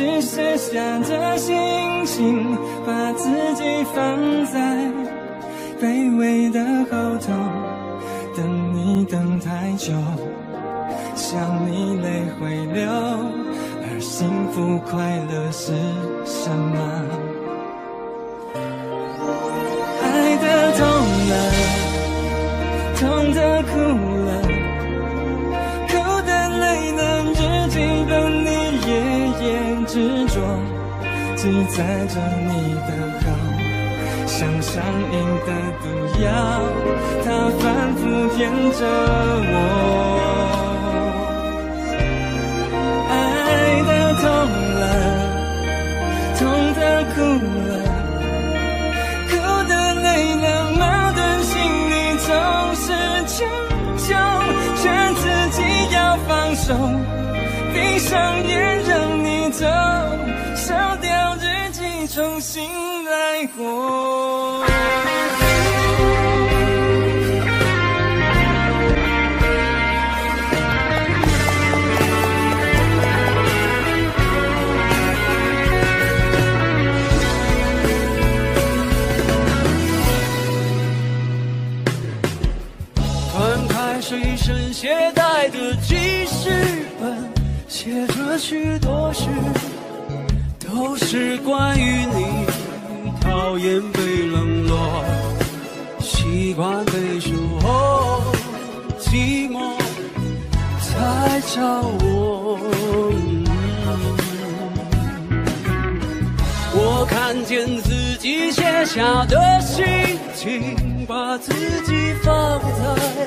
只剩下的心情，把自己放在卑微的后头，等你等太久，想你泪会流，而幸福快乐是什么？着我。关于你，讨厌被冷落，习惯被守候，寂寞在找我。我看见自己写下的心情，把自己放在。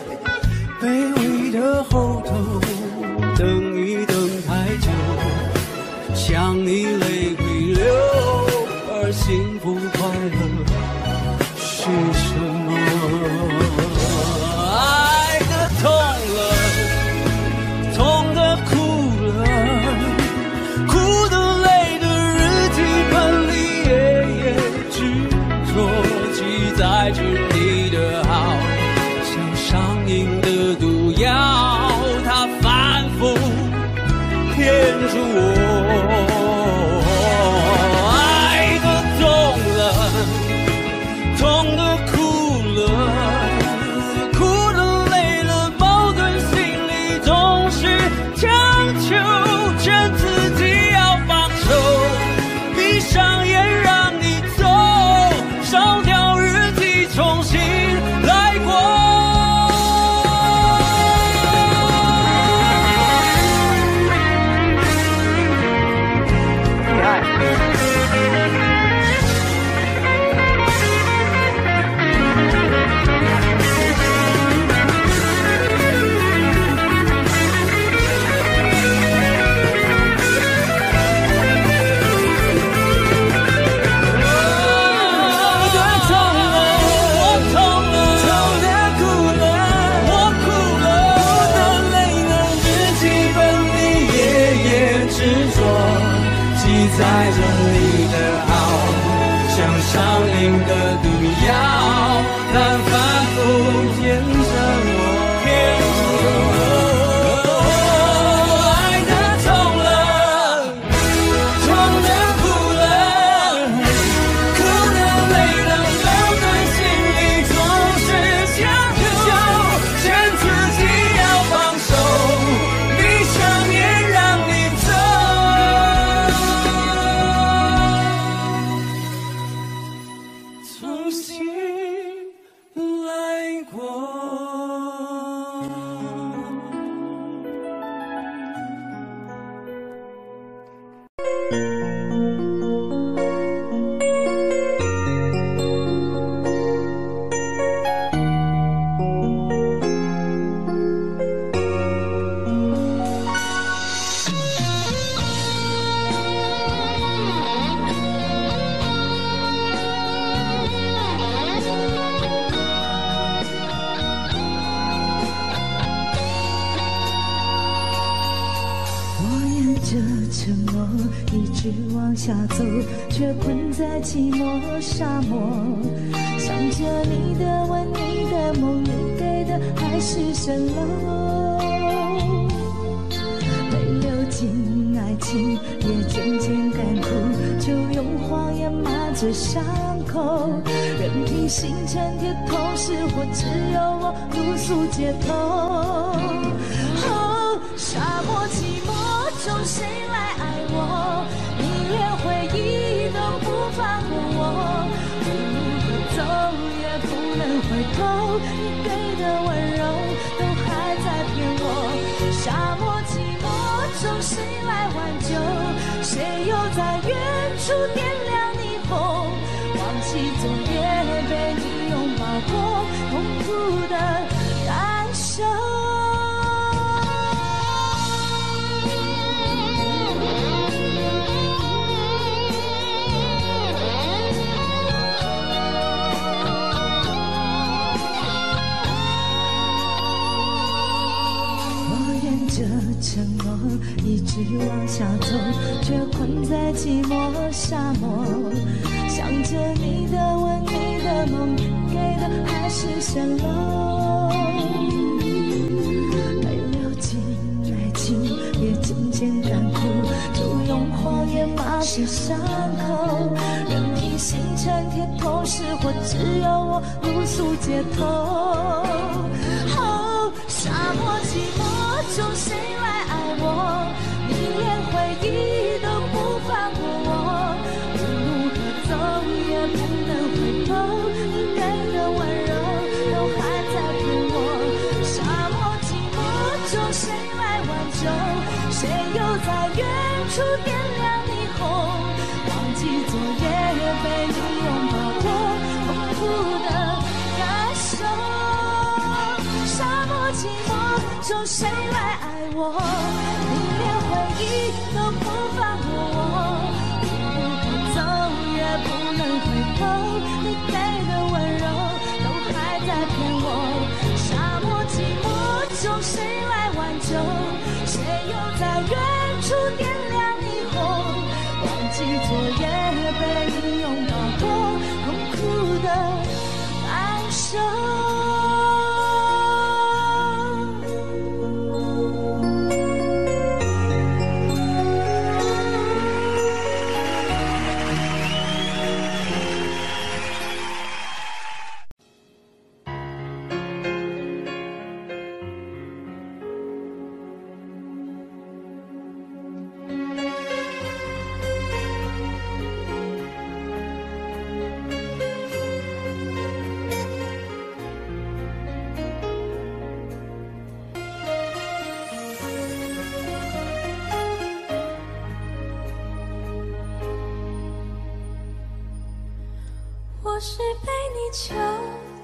是被你囚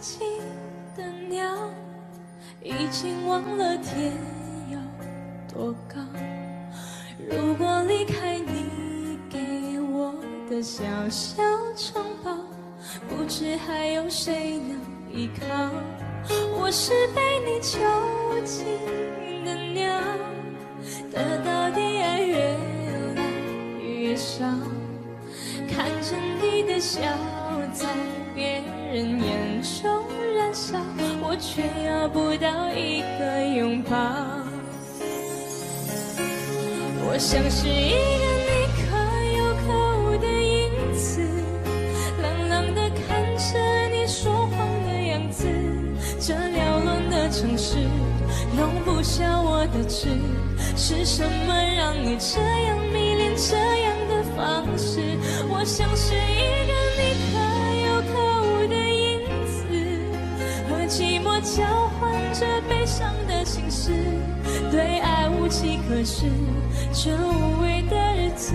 禁的鸟，已经忘了天有多高。如果离开你给我的小小城堡，不知还有谁能依靠。我是被你囚禁的鸟，得到的爱越来越少，看着你的笑。却要不到一个拥抱。我像是一个你可有可无的影子，冷冷的看着你说谎的样子。这缭乱的城市容不下我的痴，是什么让你这样迷恋这样的方式？我像是一个。交换着悲伤的心事，对爱无计可施，这无味的日子。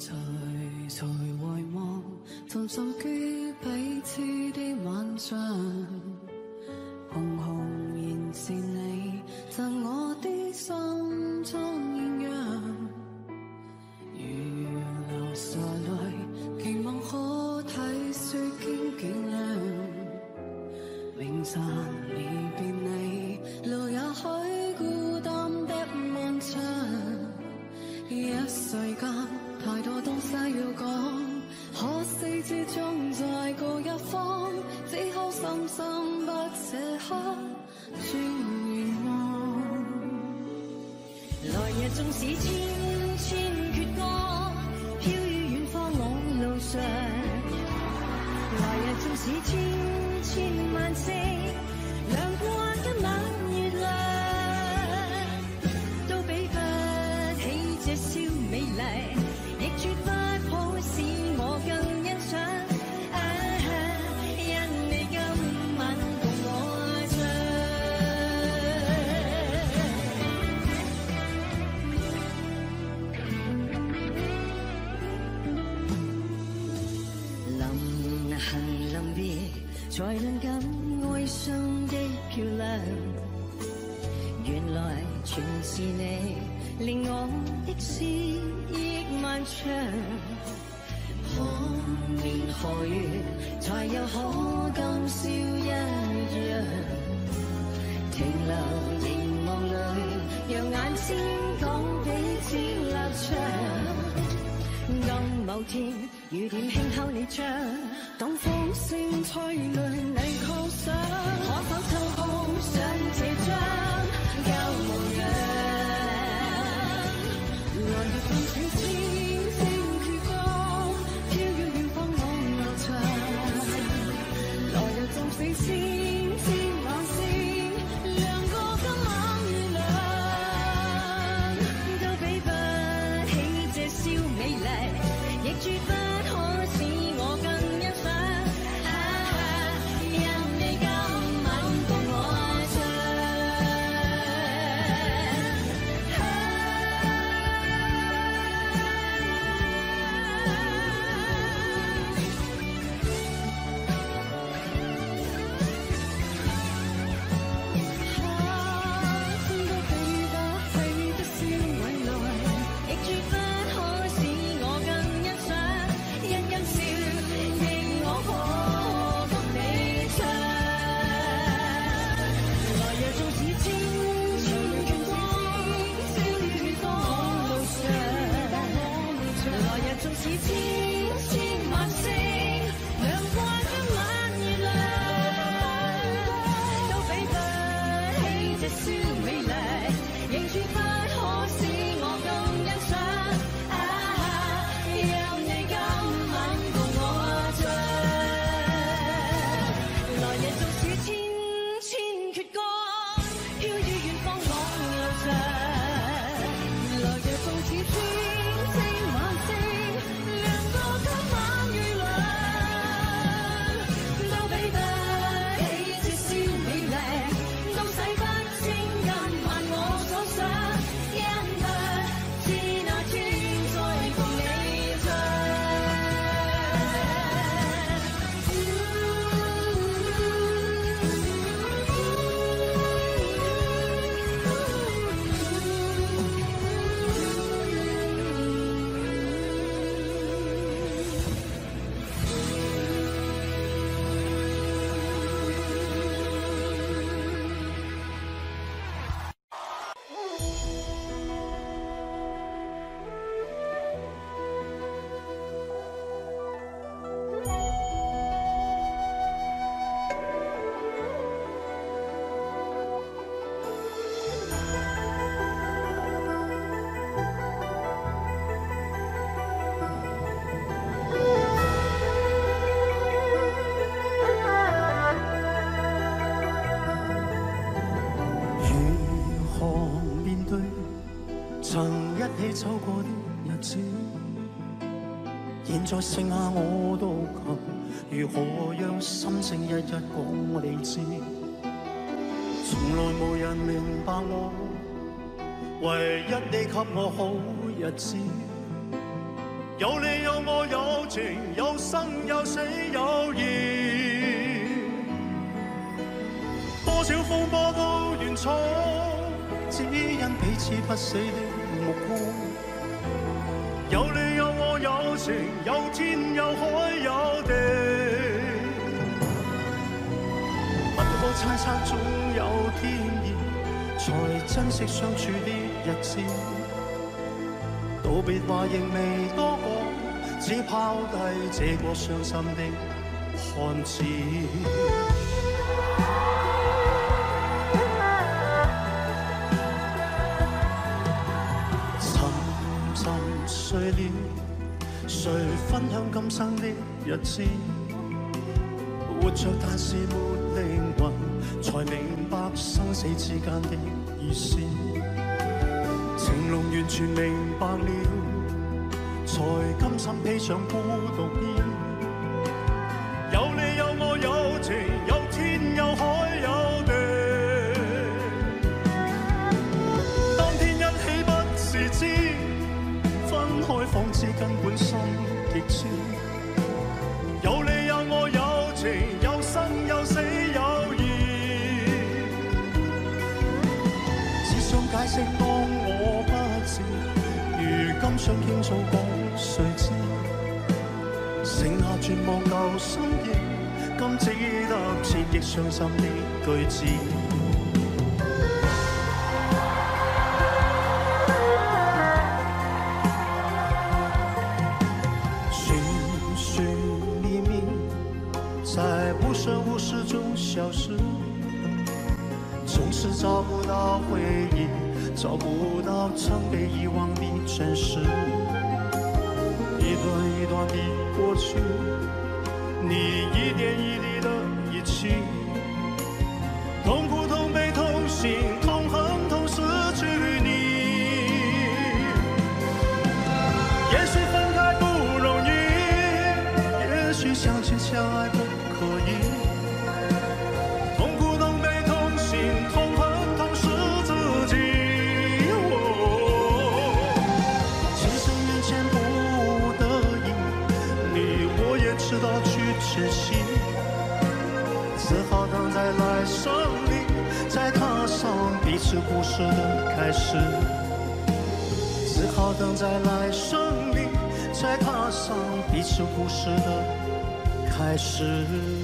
才才回望，同沉醉彼此的晚上。现在剩下我独行，如何让心声一一讲你知？从来无人明白我，唯一你给我好日子。有你有我有情，有生有死有义，多少风波都愿闯，只因彼此不死的目光。有天有海有地，不可猜测，总有天意，才珍惜相處的日子。道別話仍未多講，只拋低這個傷心的漢子。谁分享今生的日子？活着但是没灵魂，才明白生死之间的意思。情浓完全明白了，才甘心披上孤独衣。曾经诉过，谁知剩下绝望旧身影，今只得千亿伤心的句子。寻寻觅觅，在无声无息中消失，总是找不到回忆，找不到曾被遗忘。真实，一段一段的过去，你一点一滴。故事的开始，只好等在来生里，再踏上彼此故事的开始。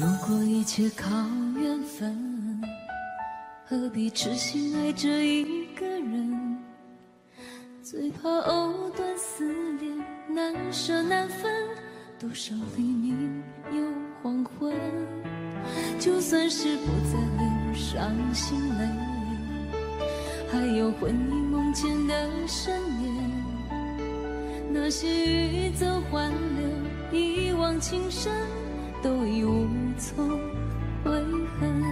如果一切靠缘分，何必痴心爱着一个人？最怕藕断丝连，难舍难分。多少黎明又黄昏，就算是不再流伤心泪，还有魂萦梦牵的深夜。那些欲走还留，一往情深，都已无。从悔恨。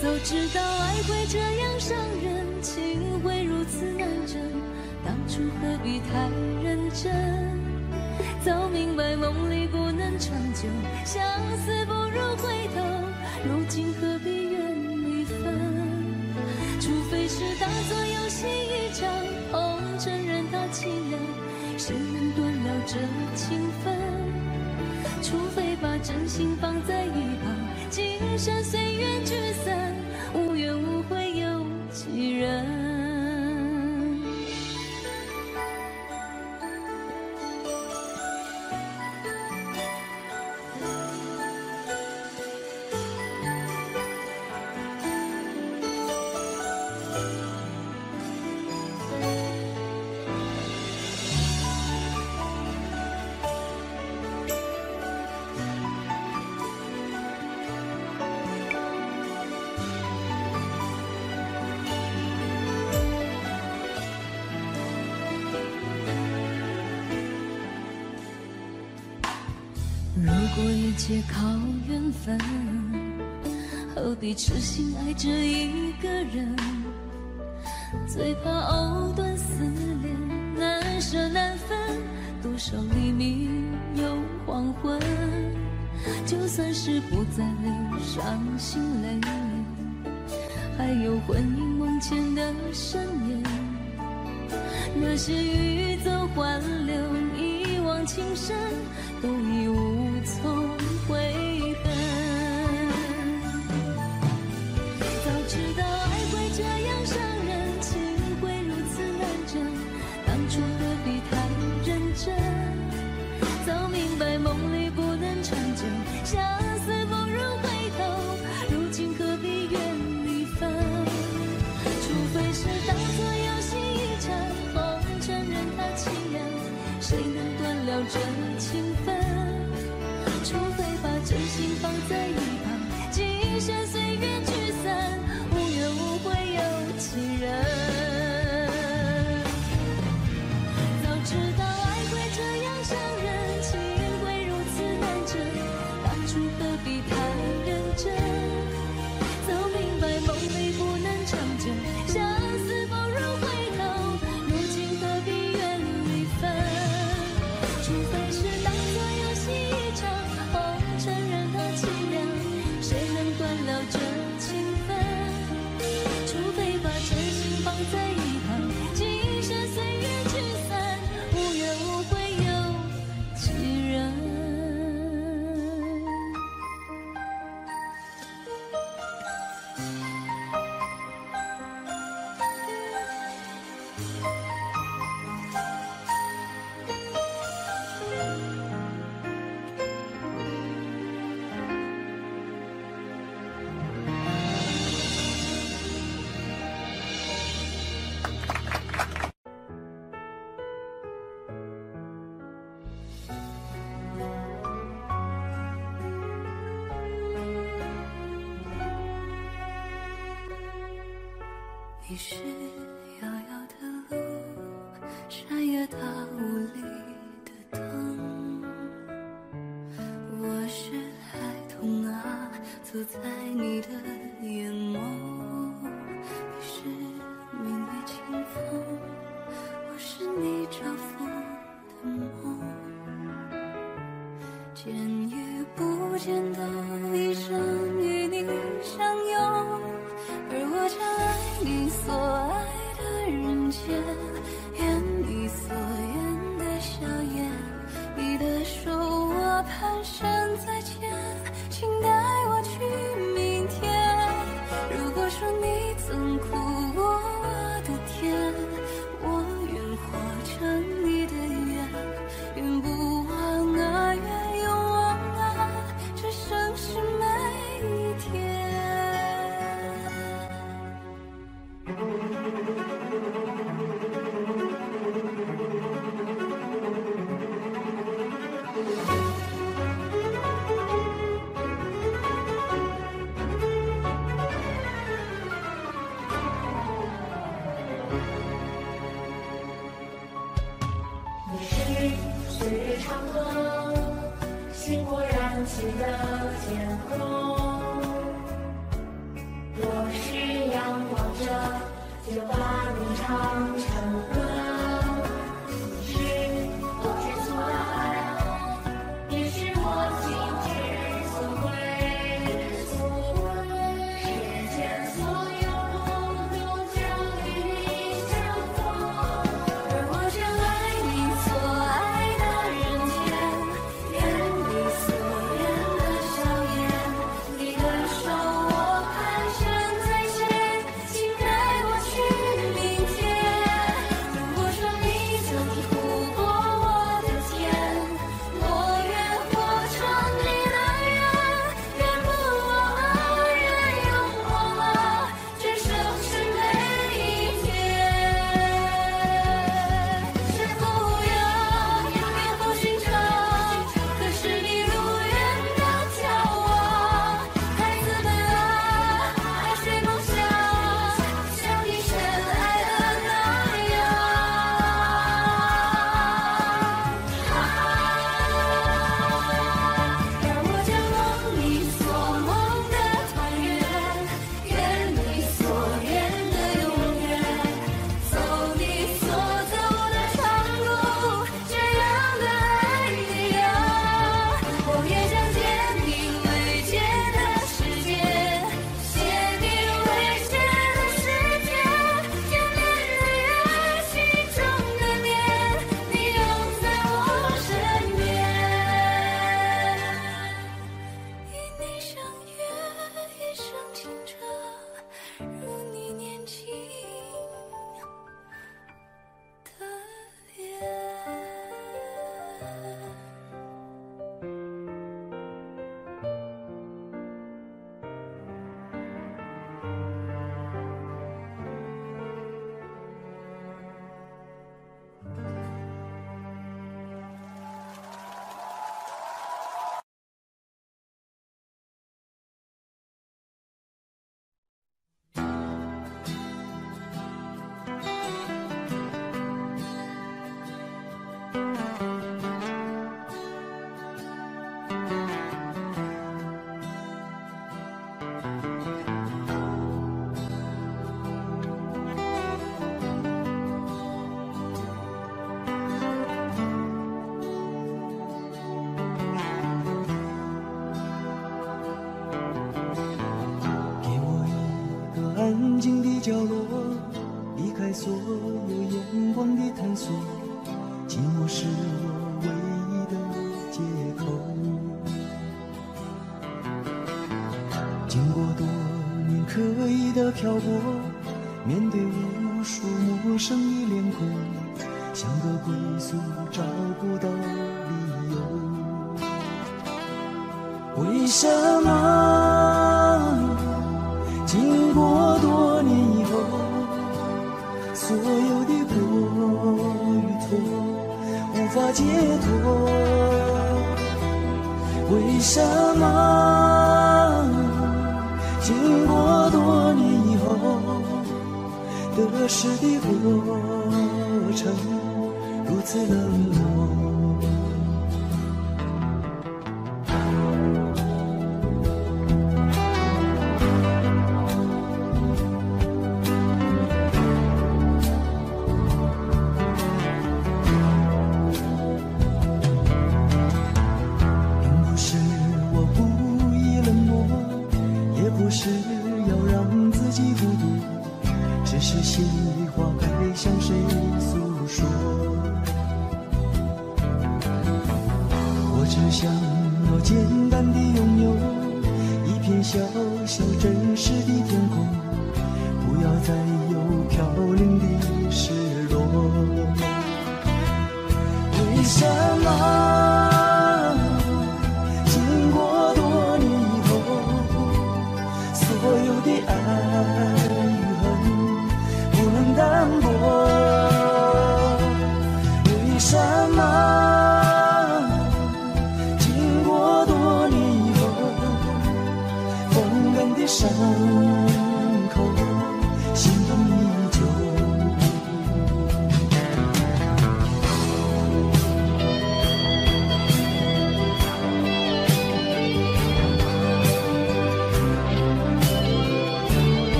早知道爱会这样伤人，情会如此难枕，当初何必太认真？早明白梦里不能长久，相思不如回头，如今何必怨离分？除非是当作游戏一场，红尘任他凄凉，谁能断了这情？除非把真心放在一旁，今生随缘聚散。一切靠缘分，何必痴心爱着一个人？最怕藕断丝连，难舍难分。多少黎明又黄昏，就算是不再流伤心泪，还有魂萦梦牵的深夜。那些欲走还留，一往情深，都已。在。角落，避开所有眼光的探索。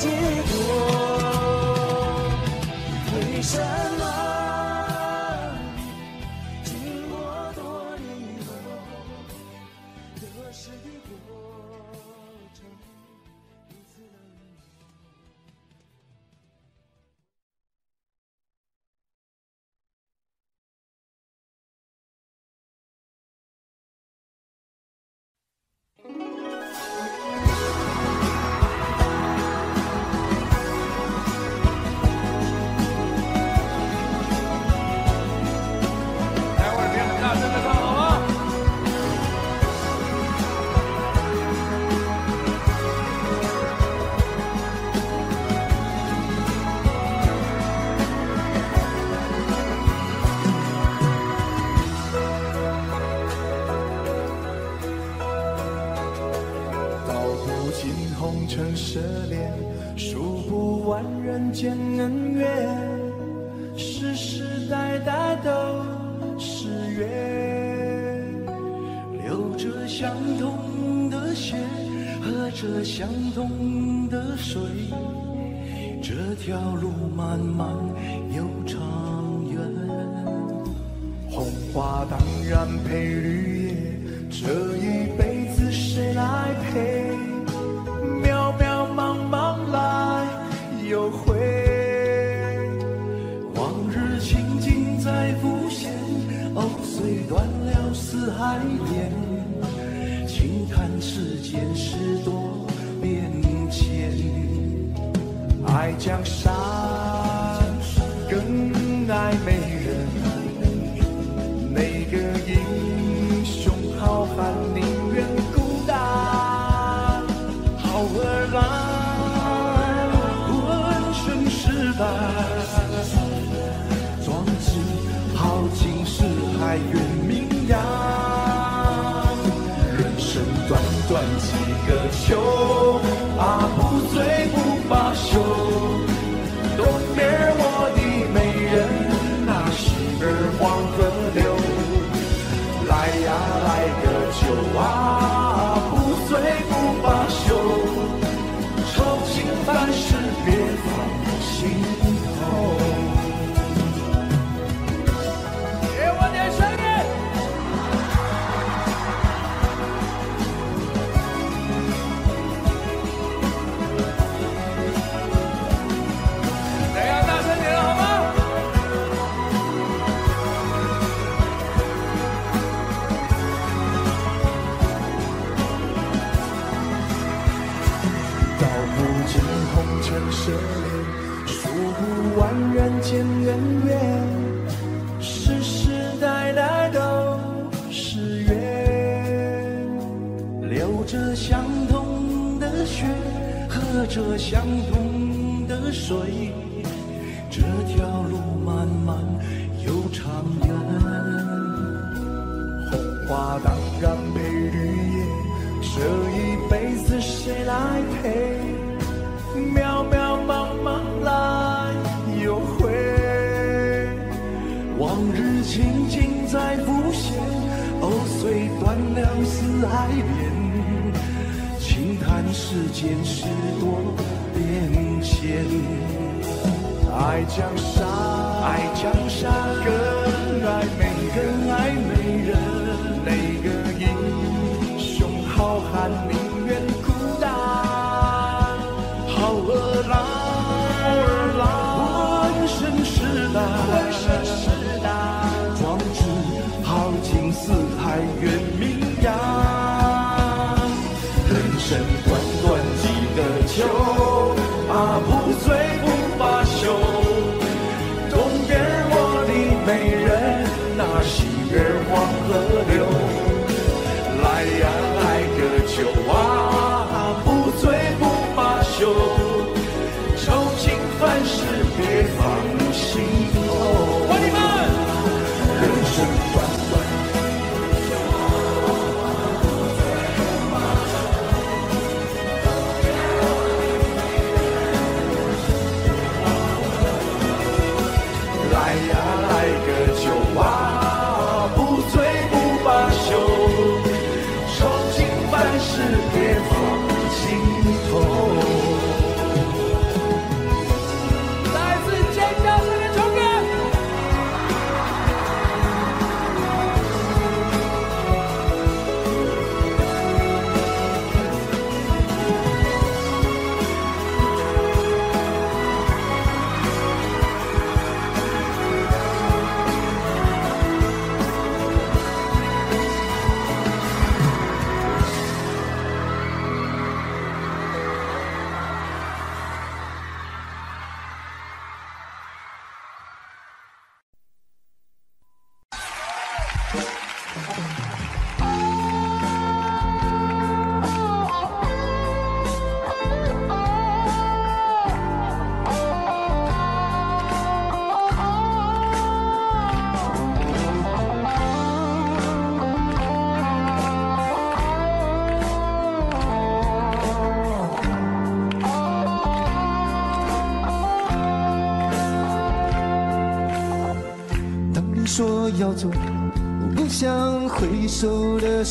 结果，为什么？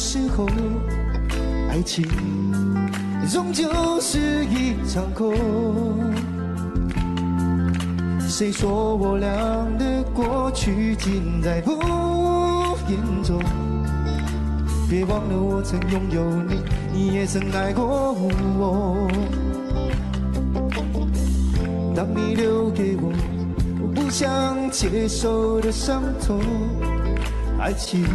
时候，爱情终究是一场空。谁说我俩的过去尽在不言中？别忘了我曾拥有你，你也曾爱过我。当你留给我我不想接受的伤痛，爱情。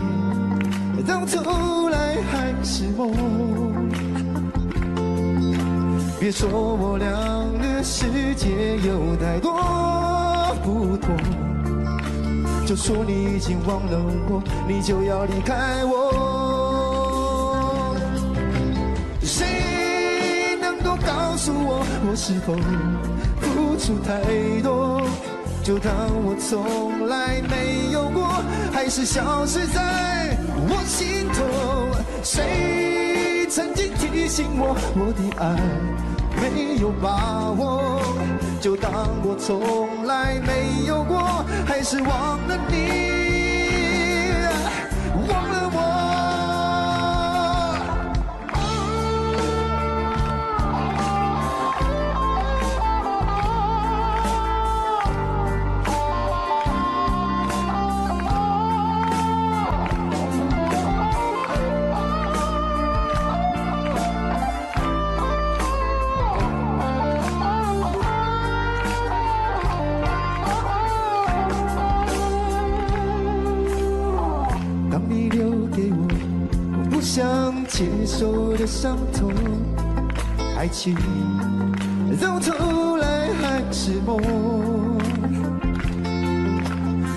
到头来还是梦，别说我俩的世界有太多不同，就说你已经忘了我，你就要离开我。谁能够告诉我，我是否付出太多？就当我从来没有过，还是消失在。我心痛，谁曾经提醒我？我的爱没有把握，就当我从来没有过，还是忘了你。到头来还是梦，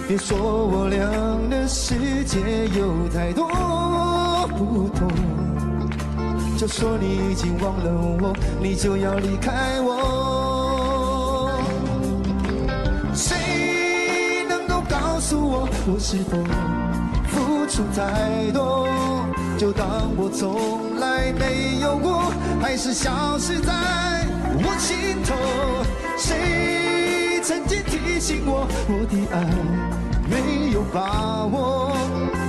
别说我俩的世界有太多不同，就说你已经忘了我，你就要离开我，谁能够告诉我，我是否付出太多？就当我从来没有过。还是消失在我心头。谁曾经提醒我，我的爱没有把握？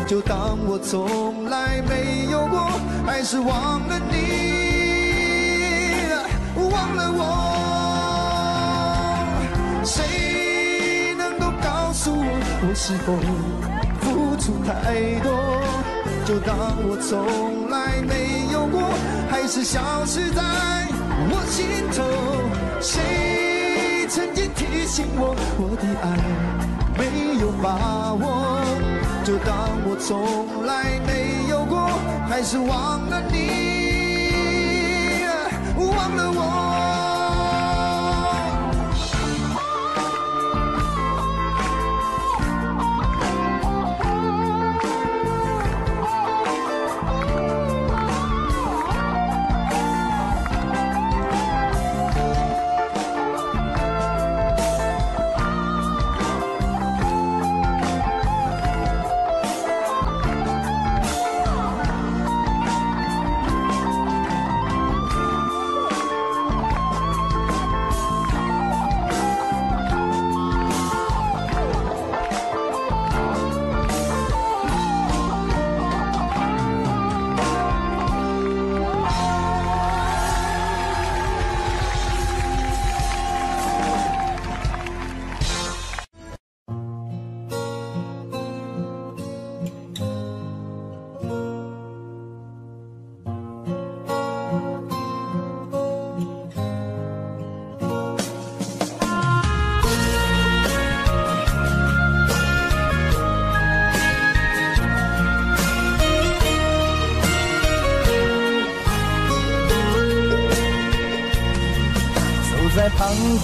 就当我从来没有过。还是忘了你，忘了我。谁能够告诉我，我是否付出太多？就当我从来没有过，还是消失在我心头。谁曾经提醒我，我的爱没有把握？就当我从来没有过，还是忘了你，忘了我。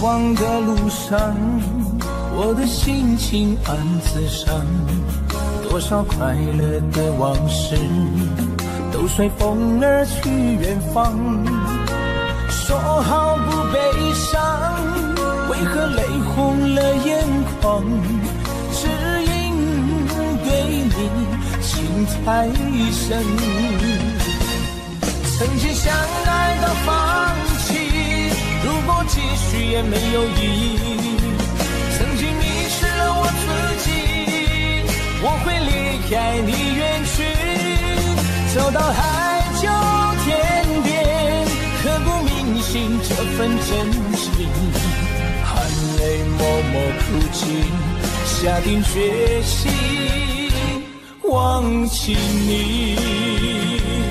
往的路上，我的心情暗自伤。多少快乐的往事，都随风儿去远方。说好不悲伤，为何泪红了眼眶？只因对你情太深。曾经相爱到放。继续也没有意义。曾经迷失了我自己，我会离开你远去，走到海角天边，刻骨铭心这份真情，含泪默默哭泣，下定决心忘记你。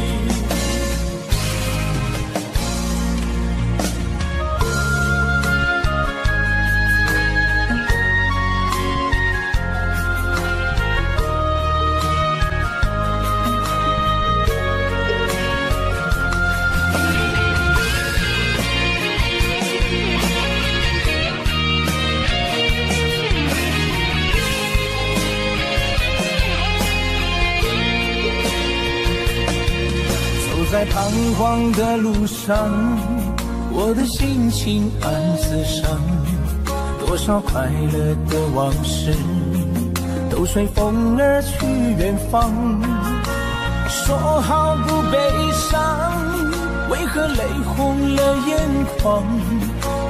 黄的路上，我的心情暗自伤。多少快乐的往事，都随风儿去远方。说好不悲伤，为何泪红了眼眶？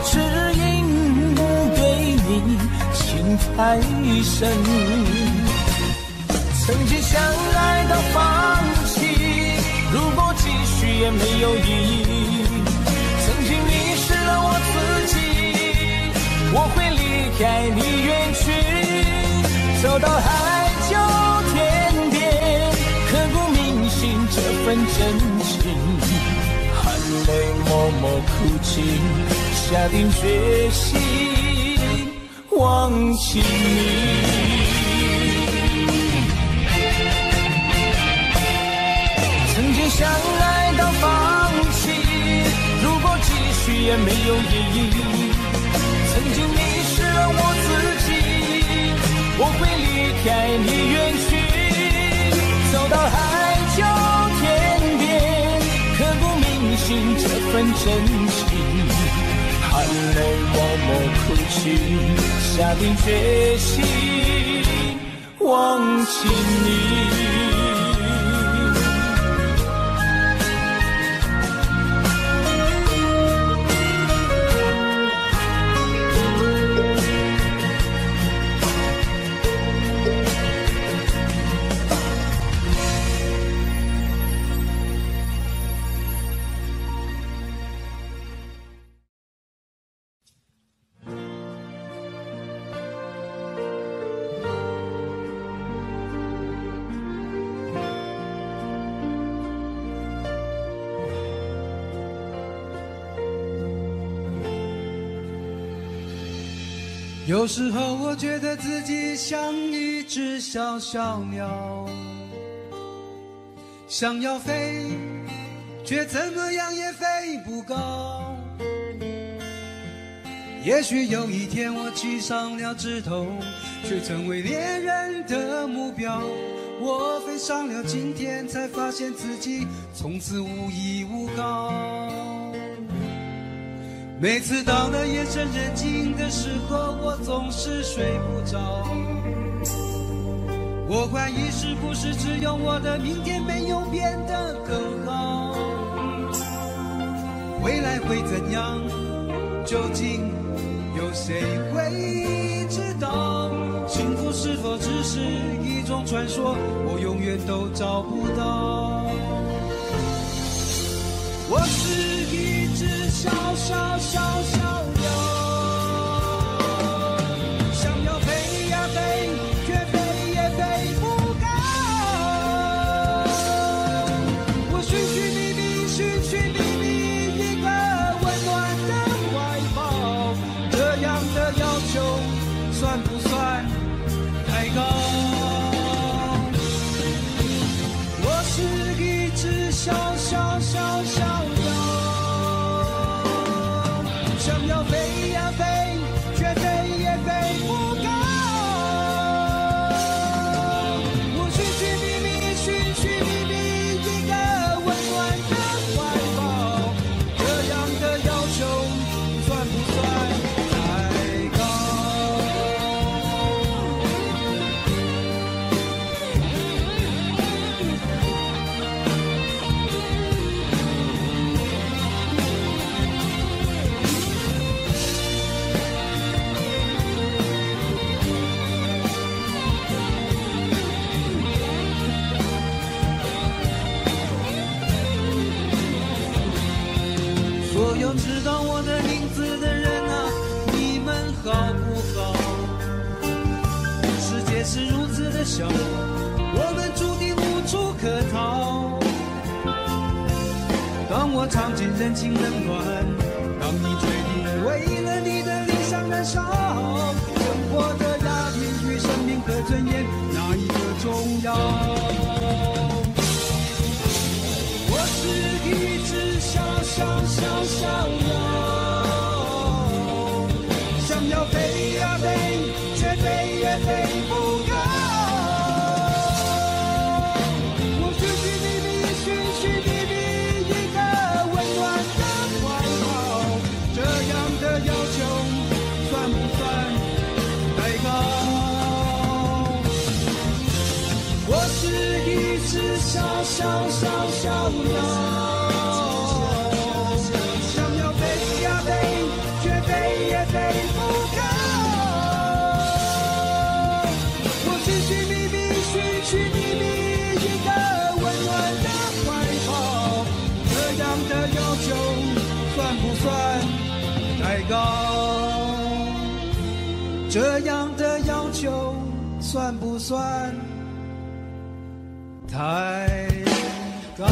只因对你情太深。曾经相爱到放。也没有意义。曾经迷失了我自己，我会离开你远去，走到海角天边，刻骨铭心这份真情，含泪默默哭泣，下定决心忘记你。曾经相爱。也没有意义。曾经迷失了我自己，我会离开你远去，走到海角天边，刻骨铭心这份真情，含泪默默哭泣，下定决心忘记你。有时候我觉得自己像一只小小鸟，想要飞，却怎么样也飞不高。也许有一天我栖上了枝头，却成为猎人的目标。我飞上了今天，才发现自己从此无依无靠。每次到了夜深人静的时候，我总是睡不着。我怀疑是不是只有我的明天没有变得更好。未来会怎样？究竟有谁会知道？幸福是否只是一种传说？我永远都找不到。我是一。只小小小小鸟尝尽人情冷暖。这样的要求算不算太高？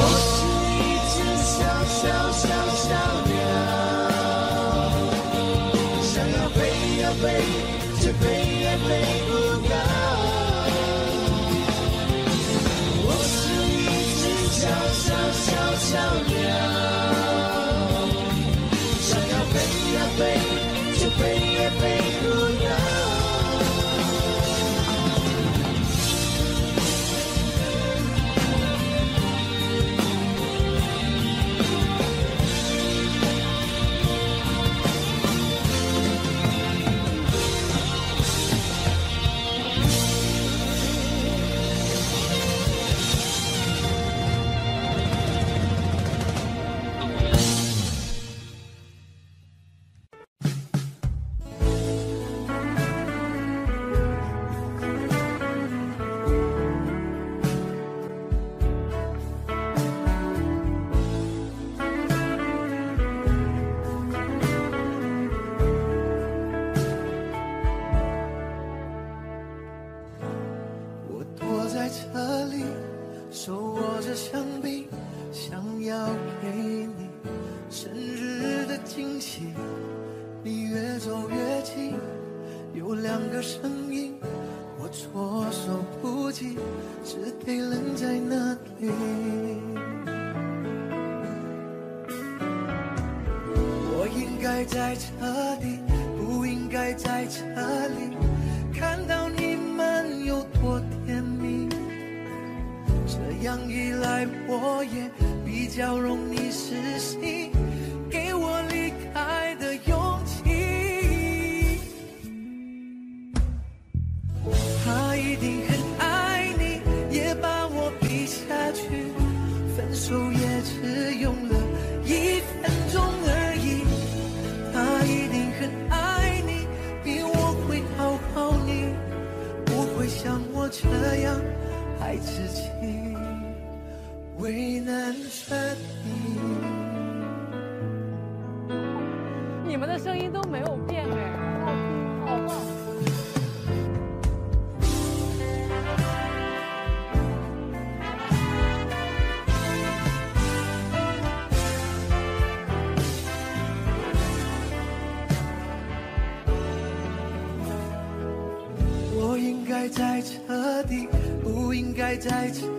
一起。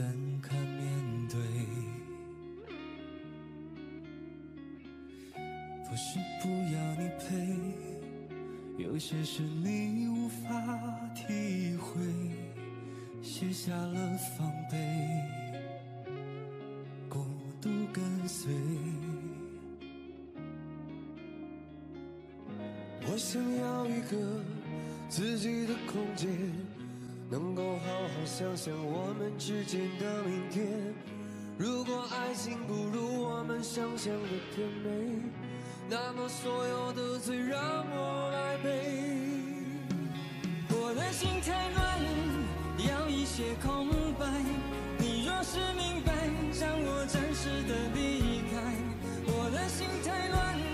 怎堪面对，不是不要你陪，有些事你无法体会，卸下了防备，孤独跟随。我想要一个自己的空间，能够。好。想想我们之间的明天，如果爱情不如我们想象的甜美，那么所有的罪让我来背。我的心太乱，要一些空白。你若是明白，让我暂时的离开。我的心太乱。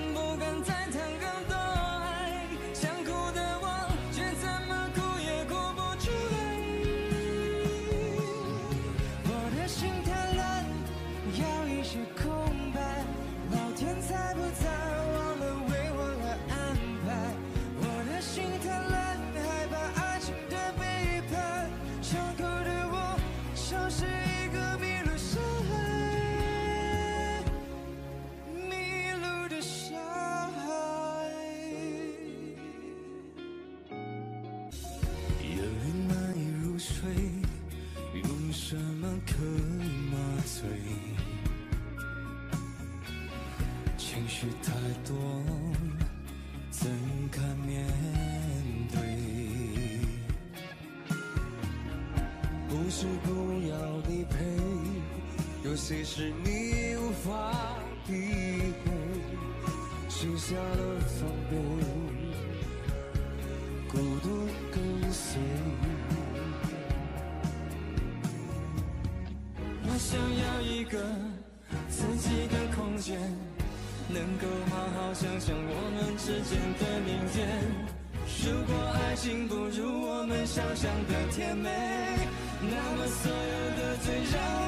其实你无法体会，卸下了防备，孤独跟随。我想要一个自己的空间，能够好好想想我们之间的明天。如果爱情不如我们想象的甜美，那么所有的罪让。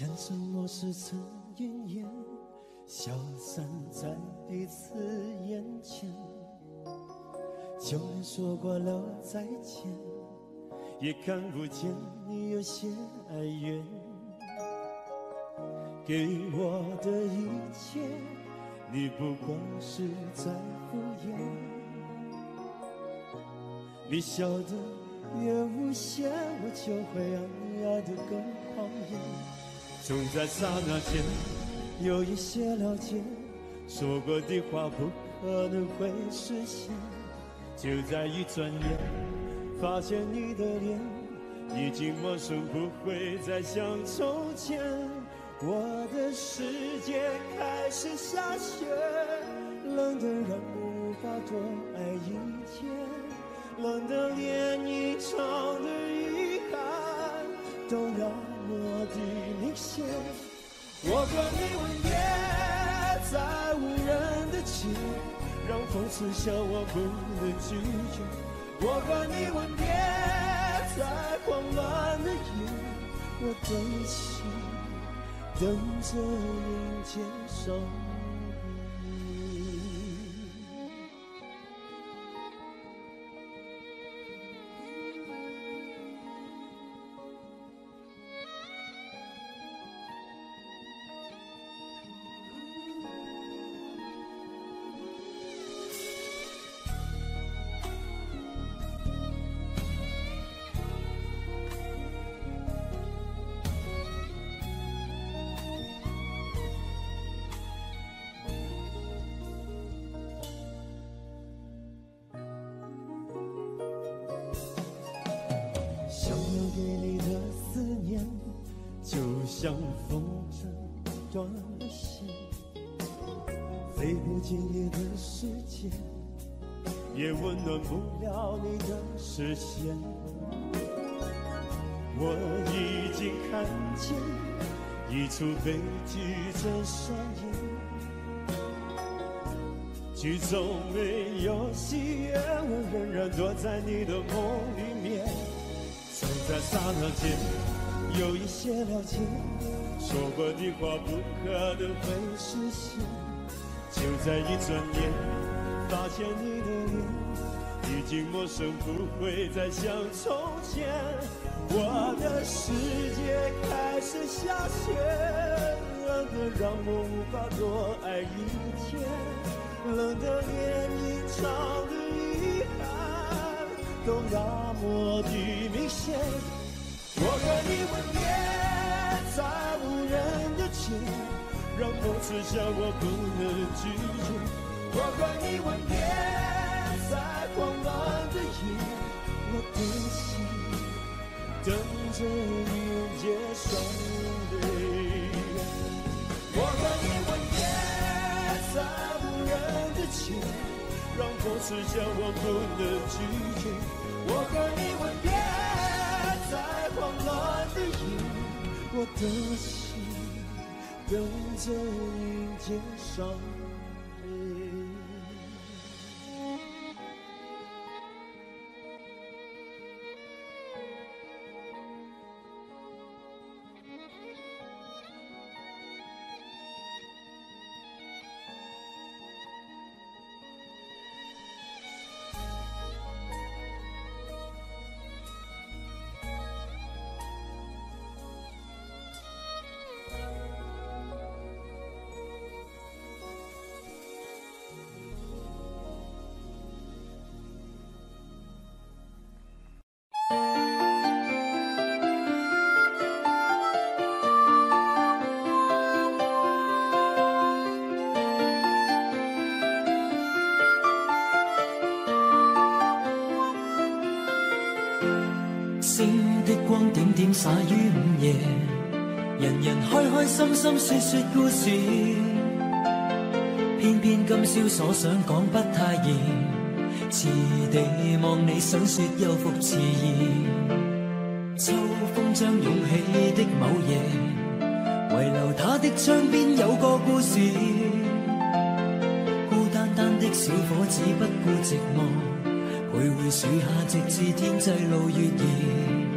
前尘往事曾云烟，消散在彼此眼前。就连说过了再见，也看不见你有些哀怨。给我的一切，你不过是在敷衍。你笑得越无邪，我就会让你爱得更狂野。总在刹那间有一些了解，说过的话不可能会实现。就在一转眼，发现你的脸已经陌生，不会再像从前。我的世界开始下雪，冷得让我无法多爱一天，冷得连一场的遗憾都要。我的凝结，我和你吻别在无人的街，让风刺笑我不能拒绝。我和你吻别在狂乱的夜，我的心等着迎接伤。除非剧在双眼，剧终没有喜悦，我仍然躲在你的梦里面。总在刹那间，有一些了解，说过的话不可能会实现，就在一转眼，发现你的脸。已经陌生，不会再像从前。我的世界开始下雪，冷得让我无法多爱一天。冷得连隐藏的遗憾都那么的明显。我和你吻别在无人的街，让风吹笑我不能拒绝。我和你吻别在。狂乱的夜，我的心等着迎接伤悲。我和你吻别，在无人的街，让风事笑。我不能拒绝。我和你吻别，在狂乱的夜，我的心等着迎接伤。洒于午夜，人人开开心心说说故事，偏偏今宵所想讲不太易，迟地望你想说又复迟延。秋风将涌起的某夜，遗留他的窗边有个故事，孤单单的小伙子不顾寂寞，徘徊树下直至天际露月儿。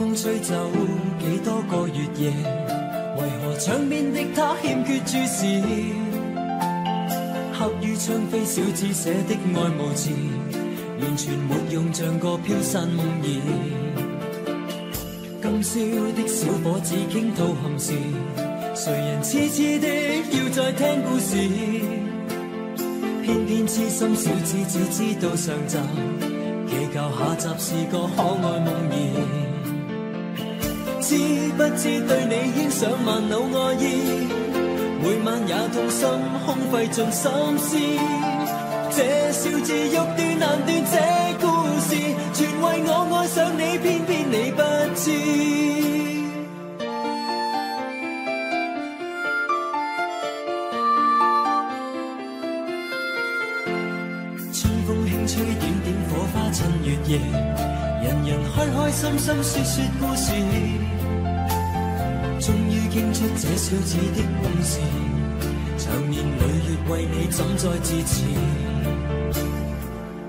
风吹走几多个月夜，为何窗边的他欠缺注视？恰于窗扉小子写的爱无字，完全没用，像个飘散梦儿。今宵的小伙子倾吐憾事，谁人痴痴的要再听故事？偏偏痴心小子只知道上集，祈求下集是个可爱梦儿。知不知，对你牵上万缕爱意，每晚也痛心，空费尽心思。这笑字欲断难断，这故事全为我爱上你，偏偏你不知。春风轻吹，点点火花衬月夜，人人开开心心说说故事。倾出这小子的故事，长年累月为你怎再自持？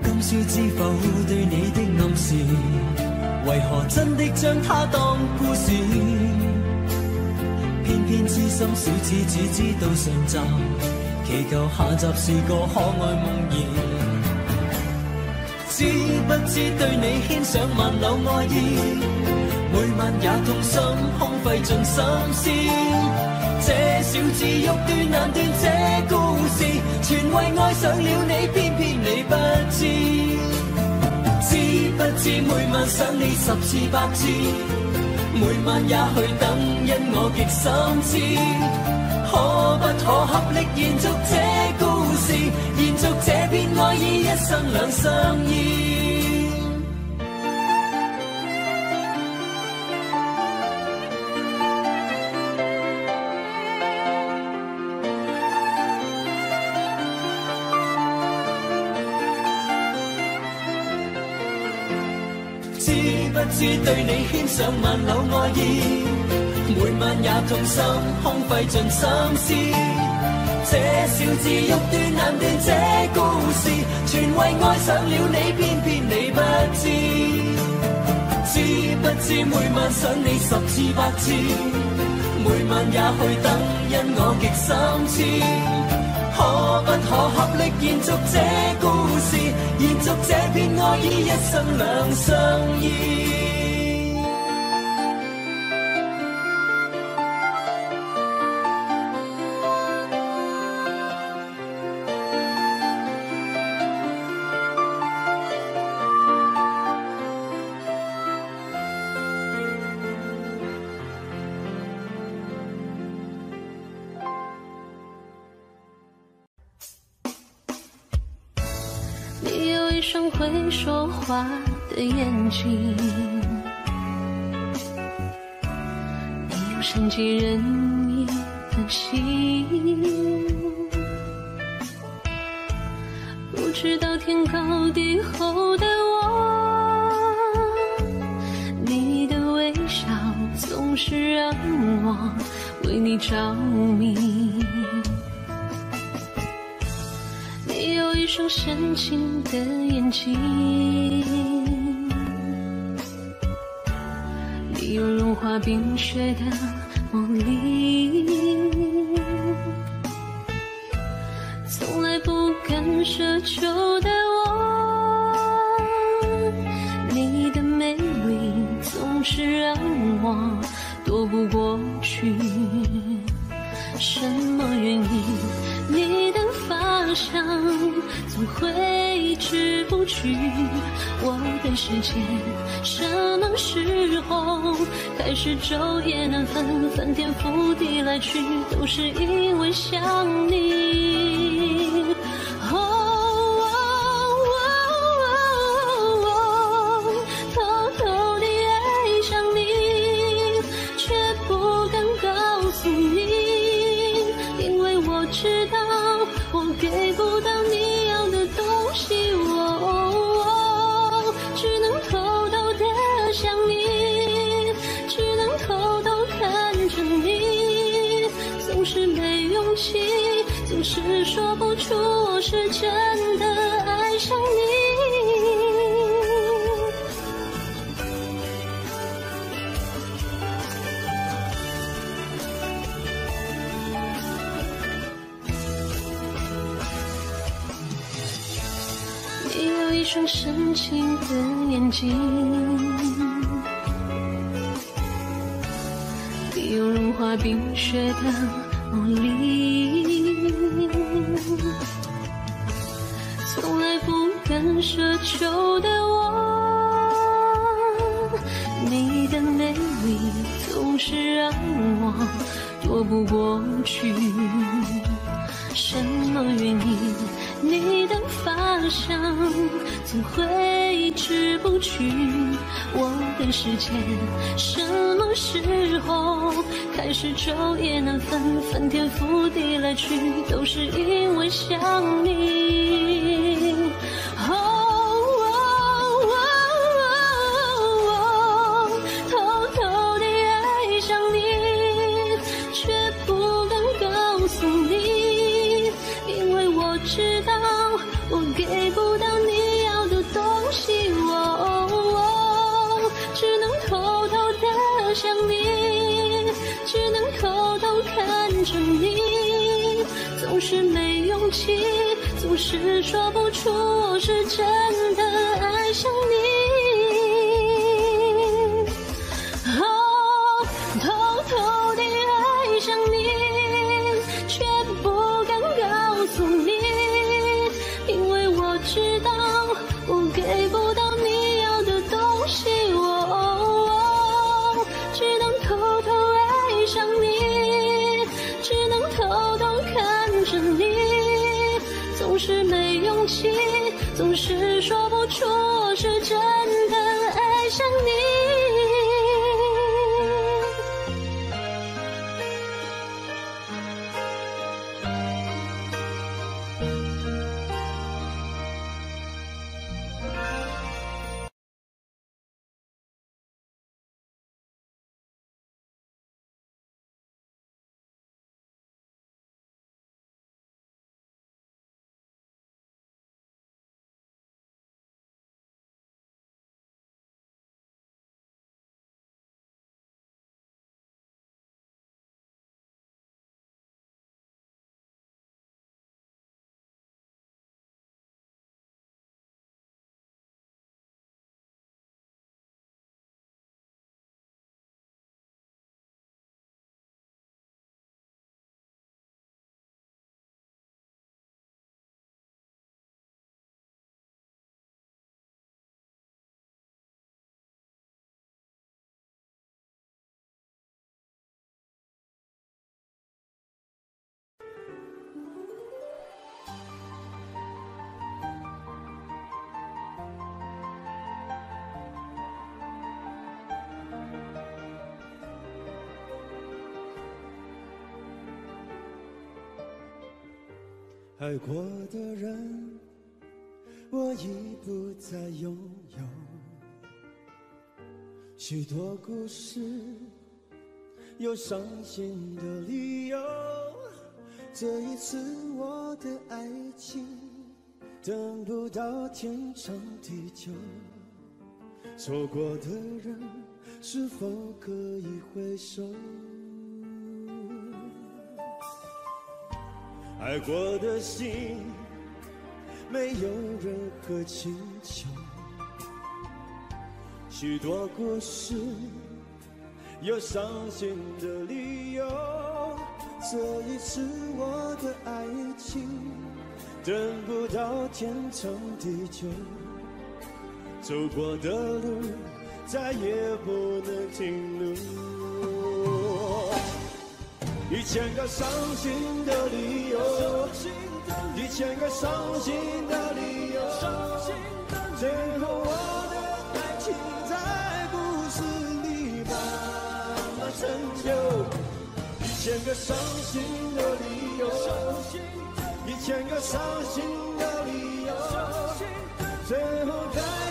今宵知否对你的暗示，为何真的将它当故事？偏偏痴心小子只知道上集，祈求下集是个可爱梦儿。知不知对你牵上万缕爱意，每晚也痛心。费尽心思，这小字欲断难断，这故事全为爱上了你，偏偏你不知。知不知每晚想你十次百次，每晚也去等，因我极心痴。可不可合力延续这故事，延续这片爱意，一生两相依。对你牵上万缕爱意，每晚也痛心，空费尽心思。这小字欲断难断，这故事全为爱上了你，偏偏你不知。知不知每晚想你十次百次，每晚也去等，因我极心痴。可不可合力延续这故事，延续这片爱意，一生两相依。一双会说话的眼睛，你有善解人意的心，不知道天高地厚的我，你的微笑总是让我为你着迷。双深情的眼睛，你有融化冰雪的魔力，从来不敢奢求。世界什么时候开始昼夜难分、翻天覆地来去，都是因为想你。爱过的人，我已不再拥有。许多故事有伤心的理由。这一次，我的爱情等不到天长地久。错过的人，是否可以回首？爱过的心没有任何请求，许多故事有伤心的理由。这一次，我的爱情等不到天长地久，走过的路再也不能停留。一千个伤心的理由，一千个伤心的理由，最后我的爱情在故事里慢慢陈旧。一千个伤心的理由，一千个伤心的理由，最后。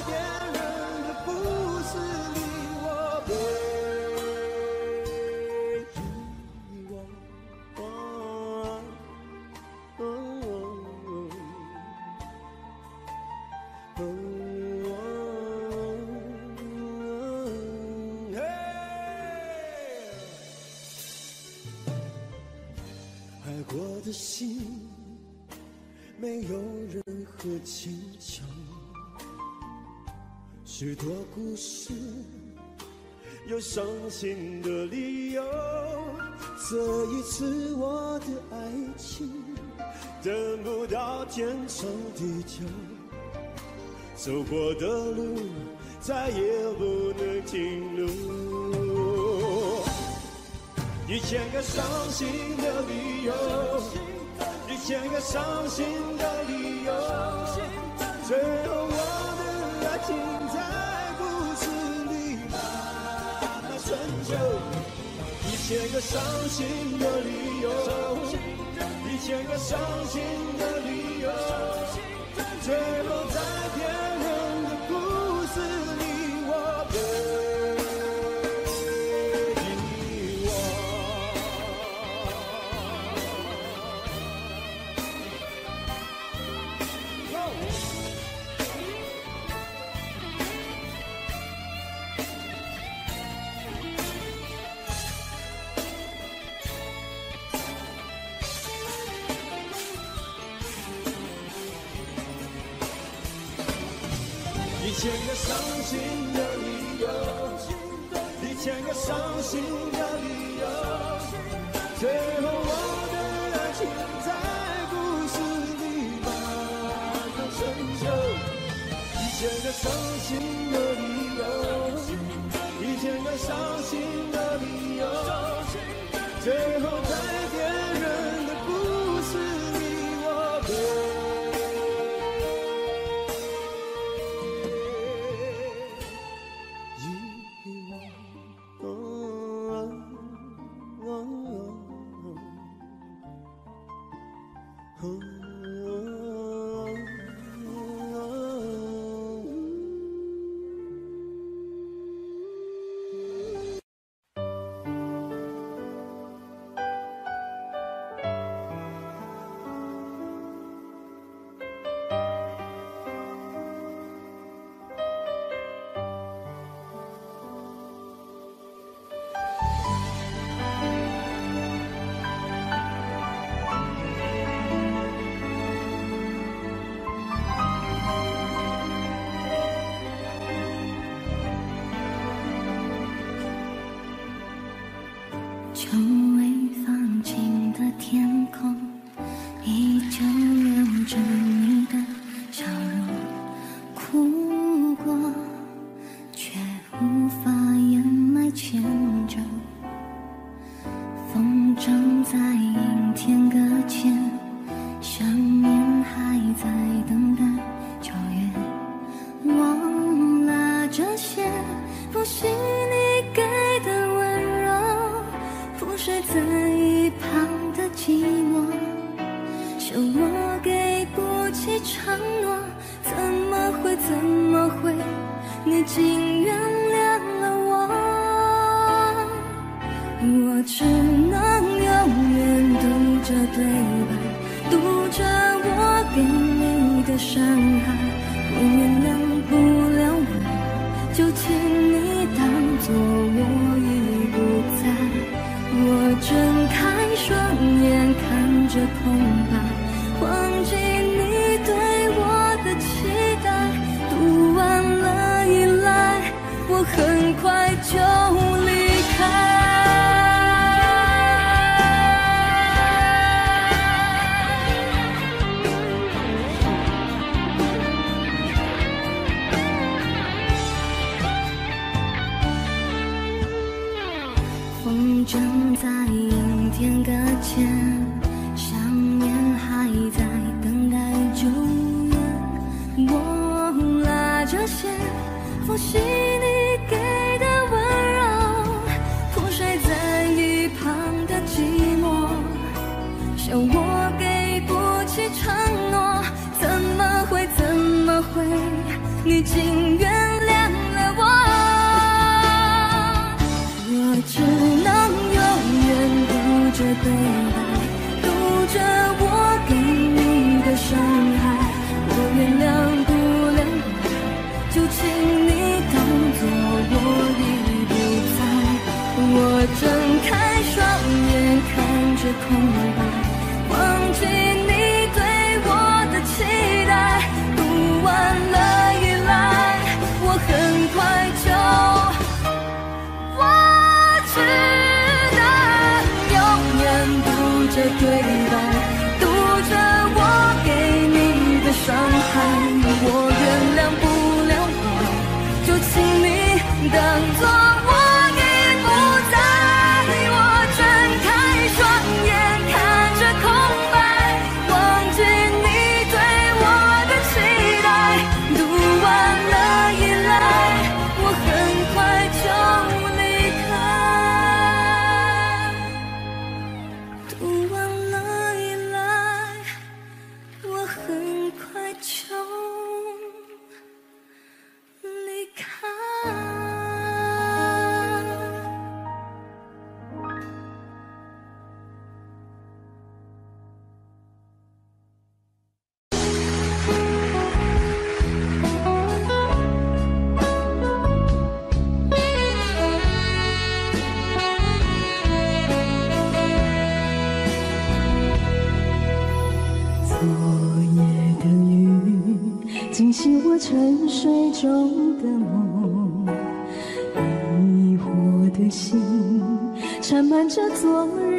故事有伤心的理由，这一次我的爱情等不到天长地久，走过的路再也不能停留。一千个伤心的理由，一千个伤心的理由，最后我。一千个伤心的理由，一千个伤心的理由，最后。理由。最伤心的理由，在故事伤心的理由，一千个伤心的理由，一千个伤心的理由，最后在变。沉睡中的梦，迷惑的心，缠满着昨日。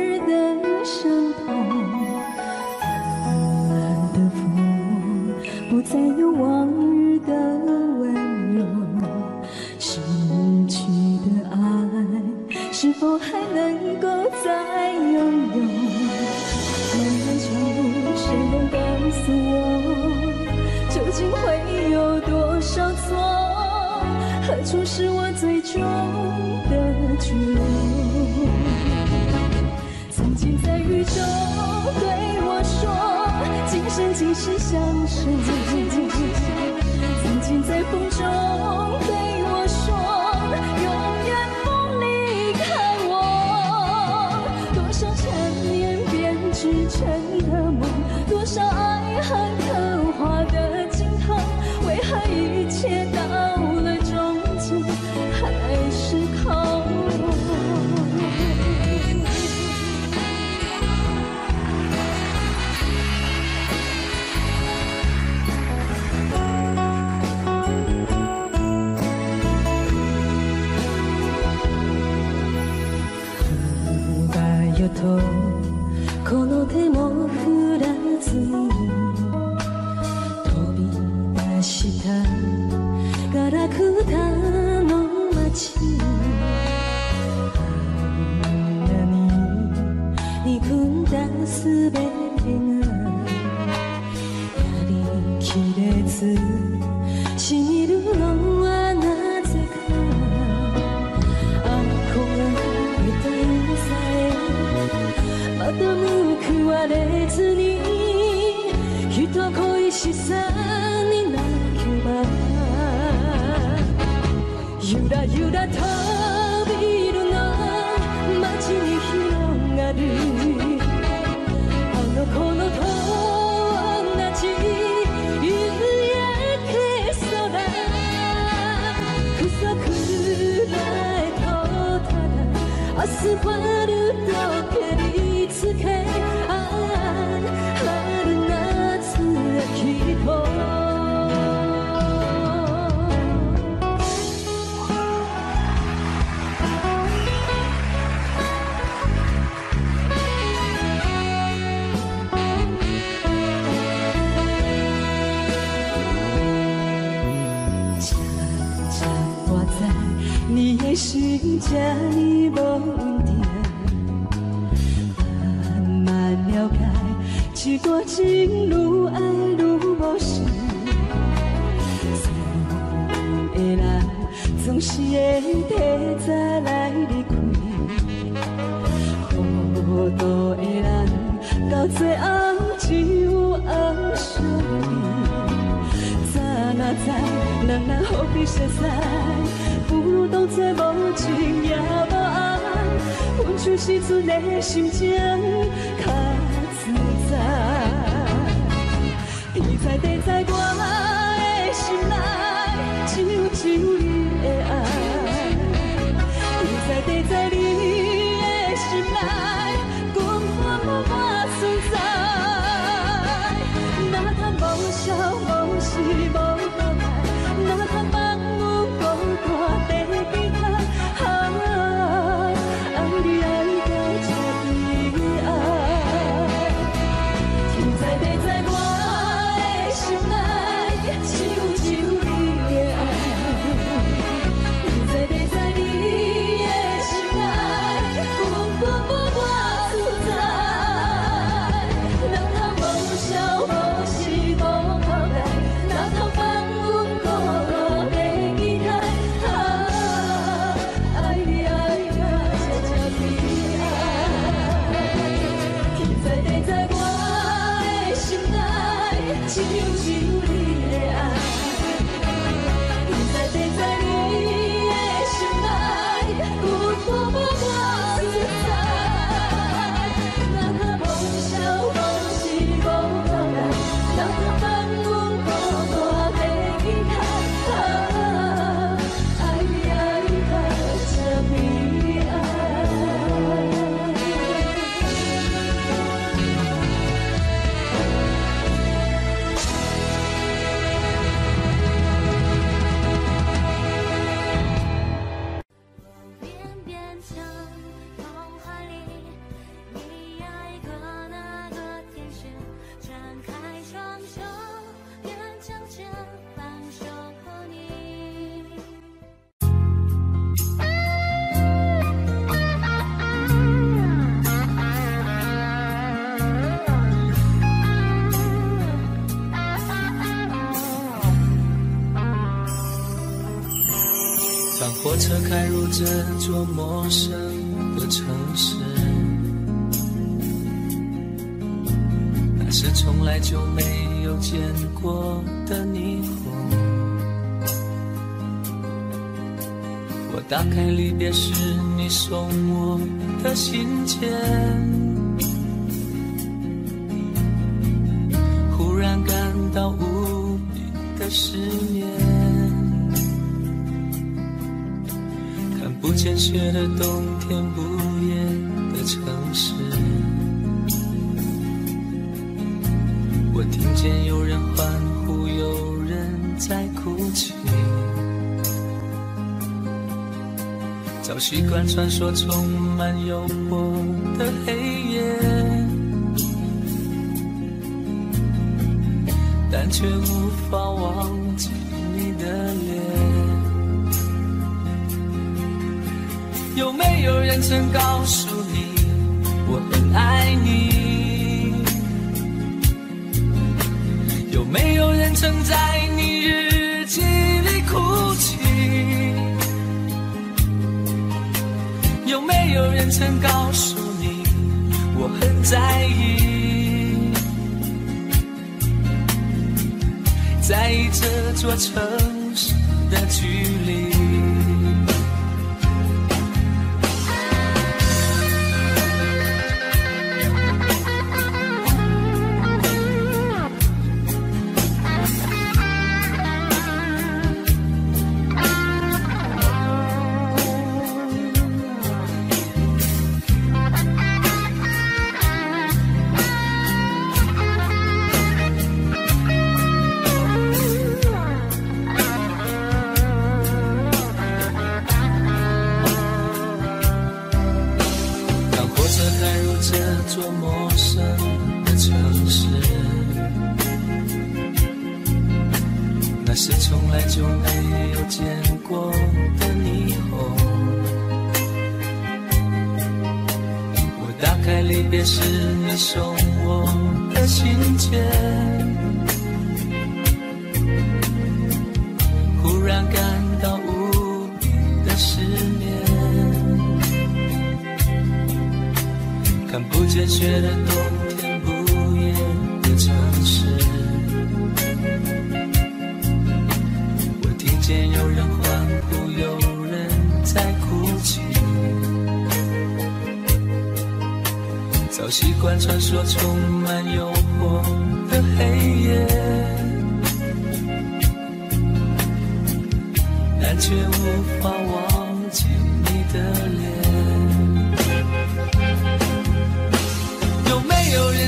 这座陌生的城市，那是从来就没有见过的霓虹。我打开离别时你送我的信件。下雪的冬天，不夜的城市。我听见有人欢呼，有人在哭泣。早习惯传说充满诱惑。曾告诉你我很爱你，有没有人曾在你日记里哭泣？有没有人曾？告？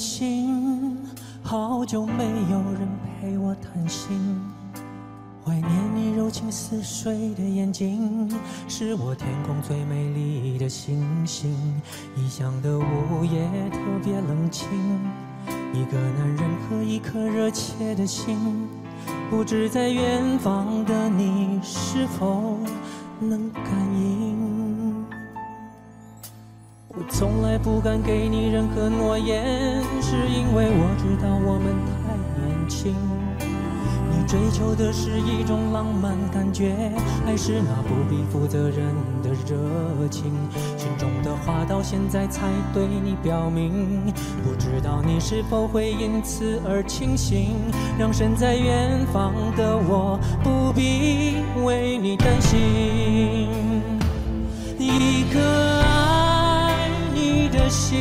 心，好久没有人陪我谈心，怀念你柔情似水的眼睛，是我天空最美丽的星星。异乡的午夜特别冷清，一个男人和一颗热切的心，不知在远方的你是否能感应。我从来不敢给你任何诺言，是因为我知道我们太年轻。你追求的是一种浪漫感觉，还是那不必负责任的热情。心中的话到现在才对你表明，不知道你是否会因此而清醒。让身在远方的我不必为你担心，一颗。心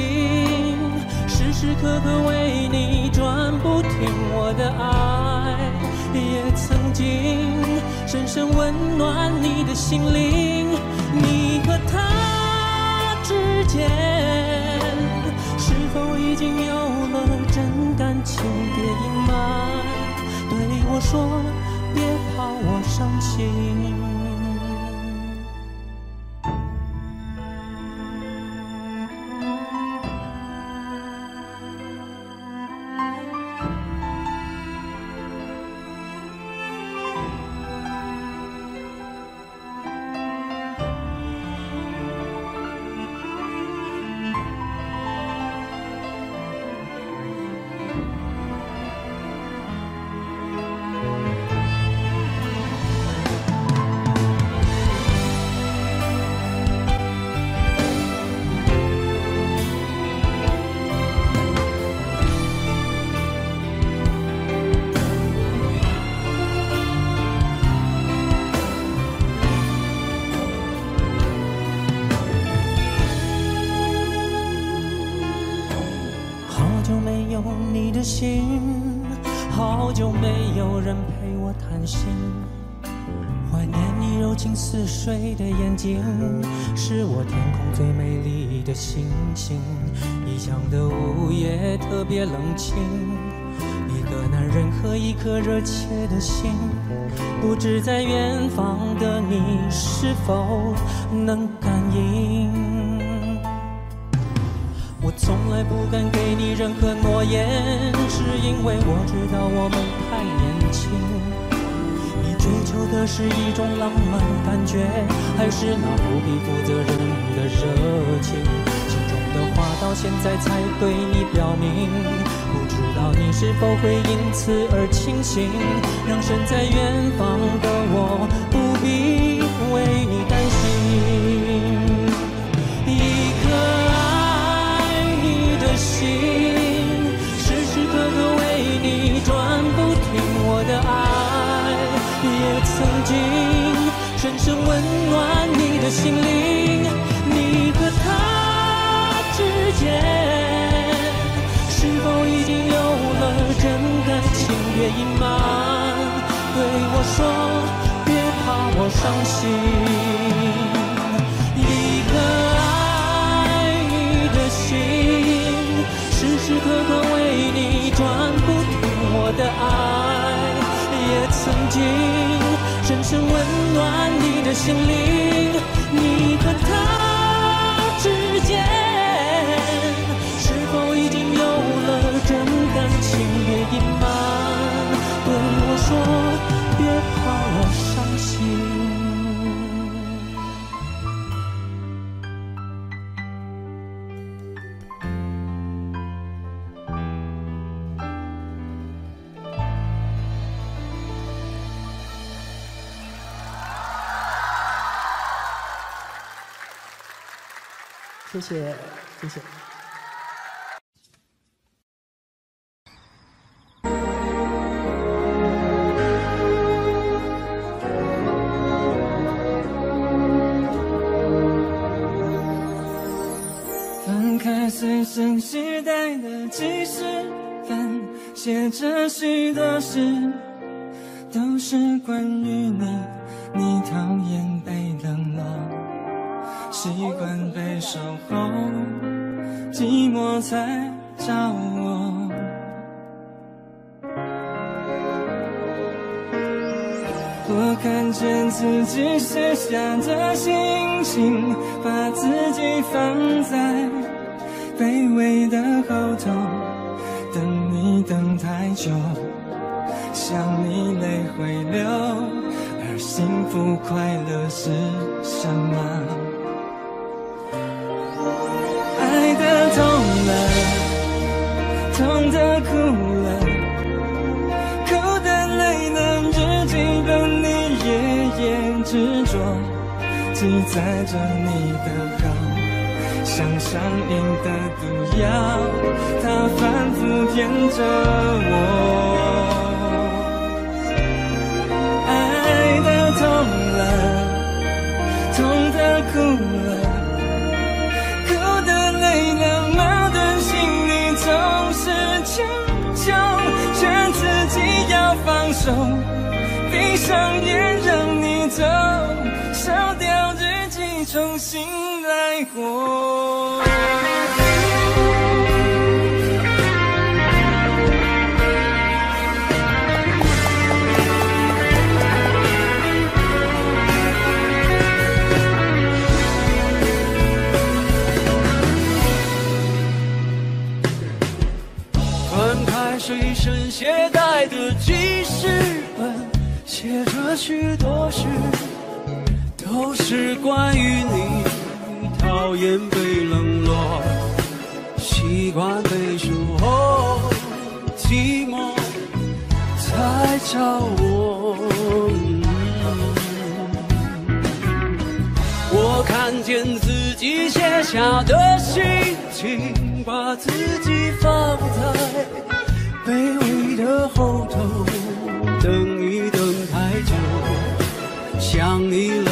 时时刻刻为你转不停，我的爱也曾经深深温暖你的心灵。你和他之间是否已经有了真感情？别隐瞒，对我说，别怕我伤心。心，好久没有人陪我谈心，怀念你柔情似水的眼睛，是我天空最美丽的星星。异乡的午夜特别冷清，一个男人和一颗热切的心，不知在远方的你是否能。因为我知道我们太年轻，你追求的是一种浪漫感觉，还是那不必负责任的热情？心中的话到现在才对你表明，不知道你是否会因此而清醒，让身在远方的我不必为你。担心，深诚温暖你的心灵。你和他之间，是否已经有了真感情？别隐瞒，对我说，别怕我伤心。一颗爱你的心，时时刻刻为你转不停。我的爱，也曾经。想温暖你的心灵，你和他之间是否已经有了真感情？别隐瞒，对我说。谢谢，谢谢。自己写下的心情，把自己放在卑微的后头，等你等太久，想你泪会流，而幸福快乐是什么？记载着你的好，像上瘾的毒药，它反复骗着我。爱的痛了，痛的哭了，哭的累了，矛盾心里总是强求，劝自己要放手，闭上眼让你走。重新来过。翻开随身携带的记事本，写着许多事。是关于你，讨厌被冷落，习惯被守候，寂寞在找我。我看见自己写下的心情，把自己放在卑微的后头，等一等太久，想你。了。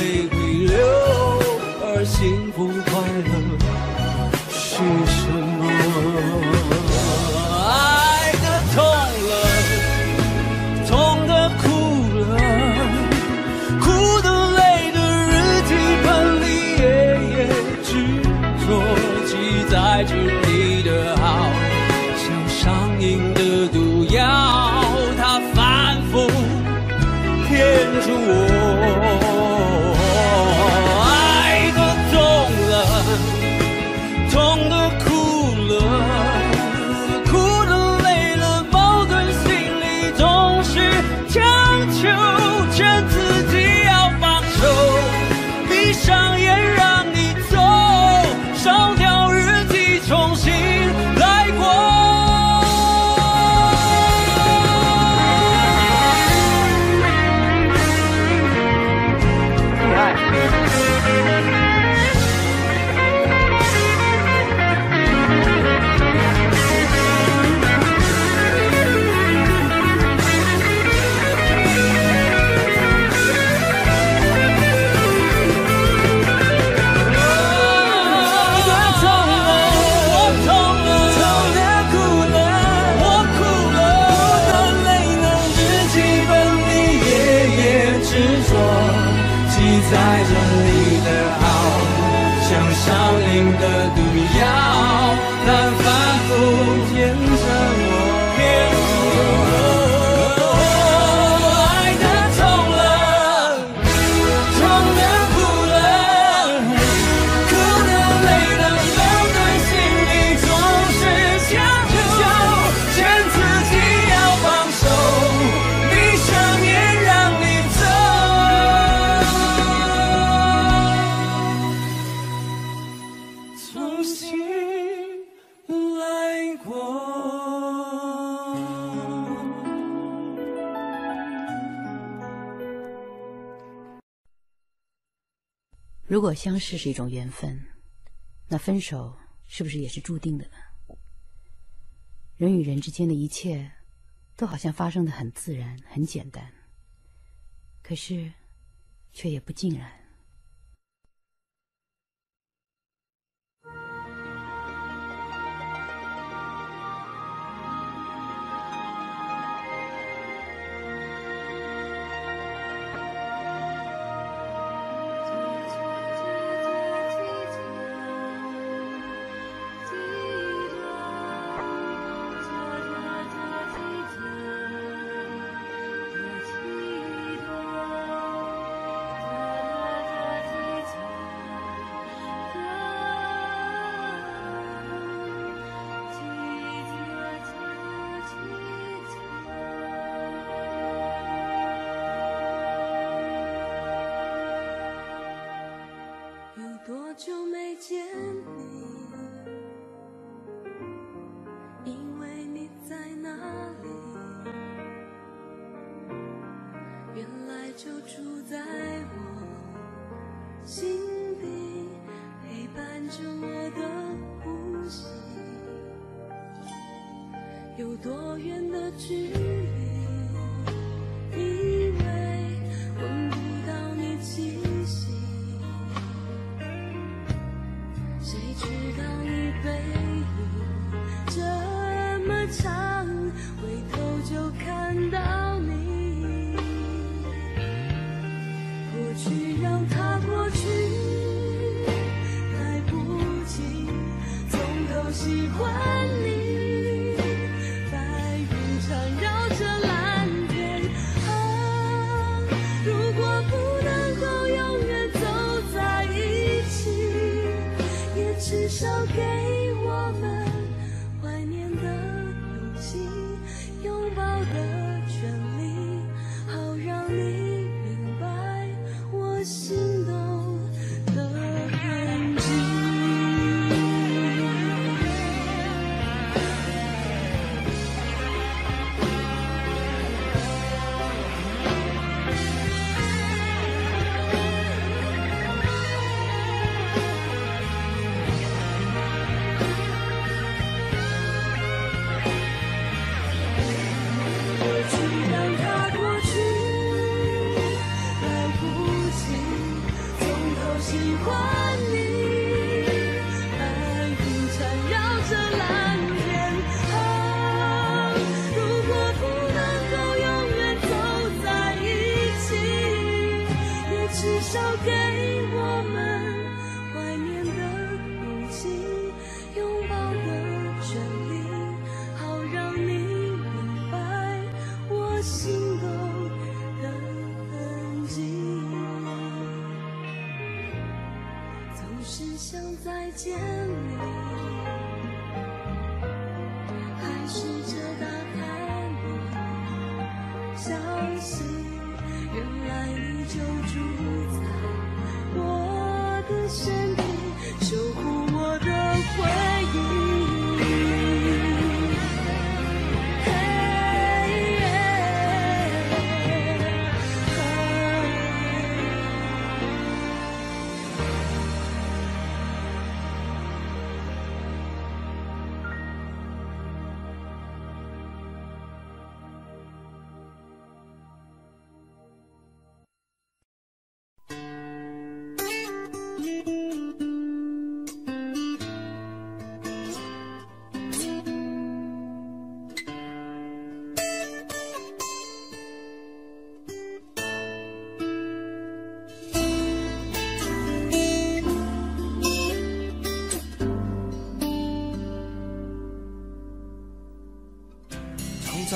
如果相识是一种缘分，那分手是不是也是注定的呢？人与人之间的一切，都好像发生的很自然、很简单，可是，却也不尽然。在我心底，陪伴着我的呼吸，有多远的距离？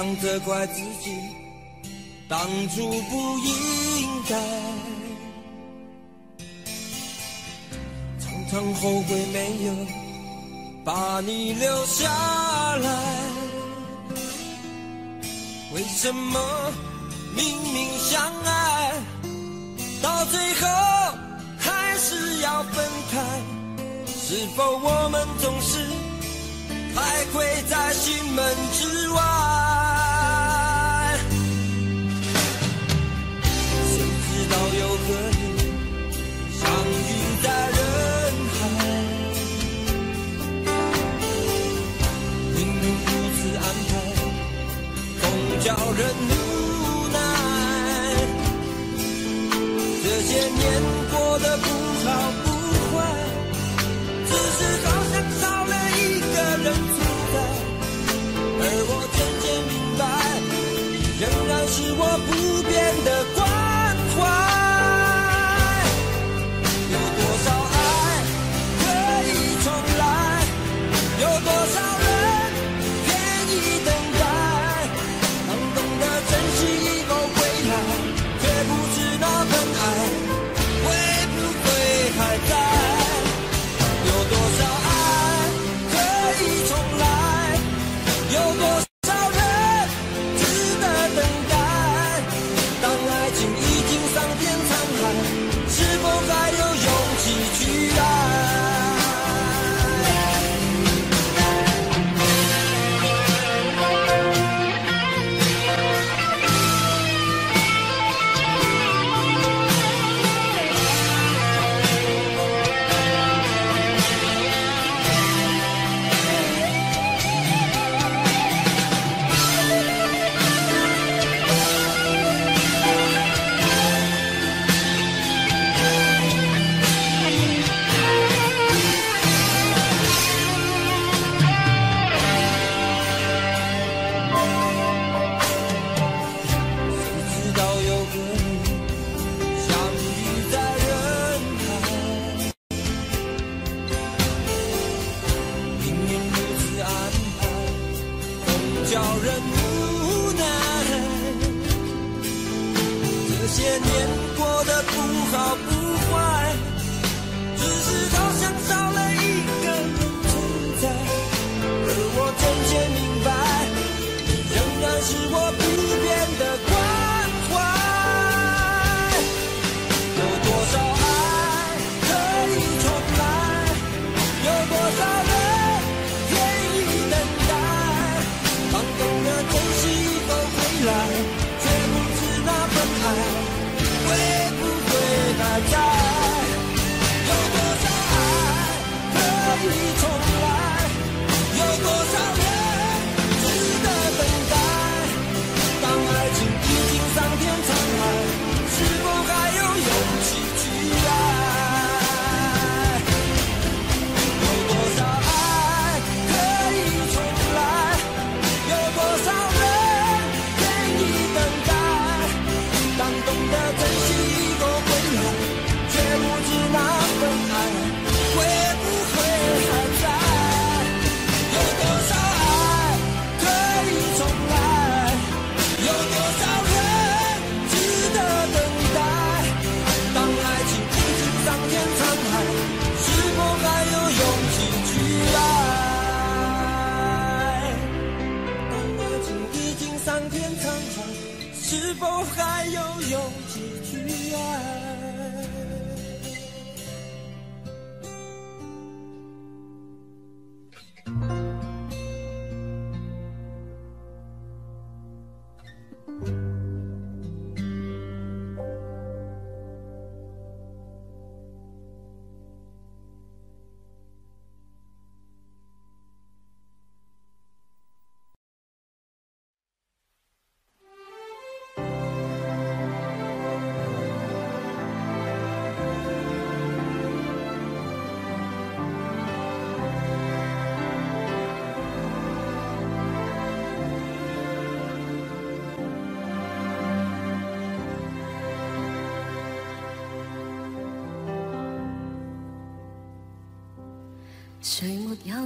常责怪自己当初不应该，常常后悔没有把你留下来。为什么明明相爱，到最后还是要分开？是否我们总是徘徊在心门之外？相遇在人海，命运如此安排，总叫人。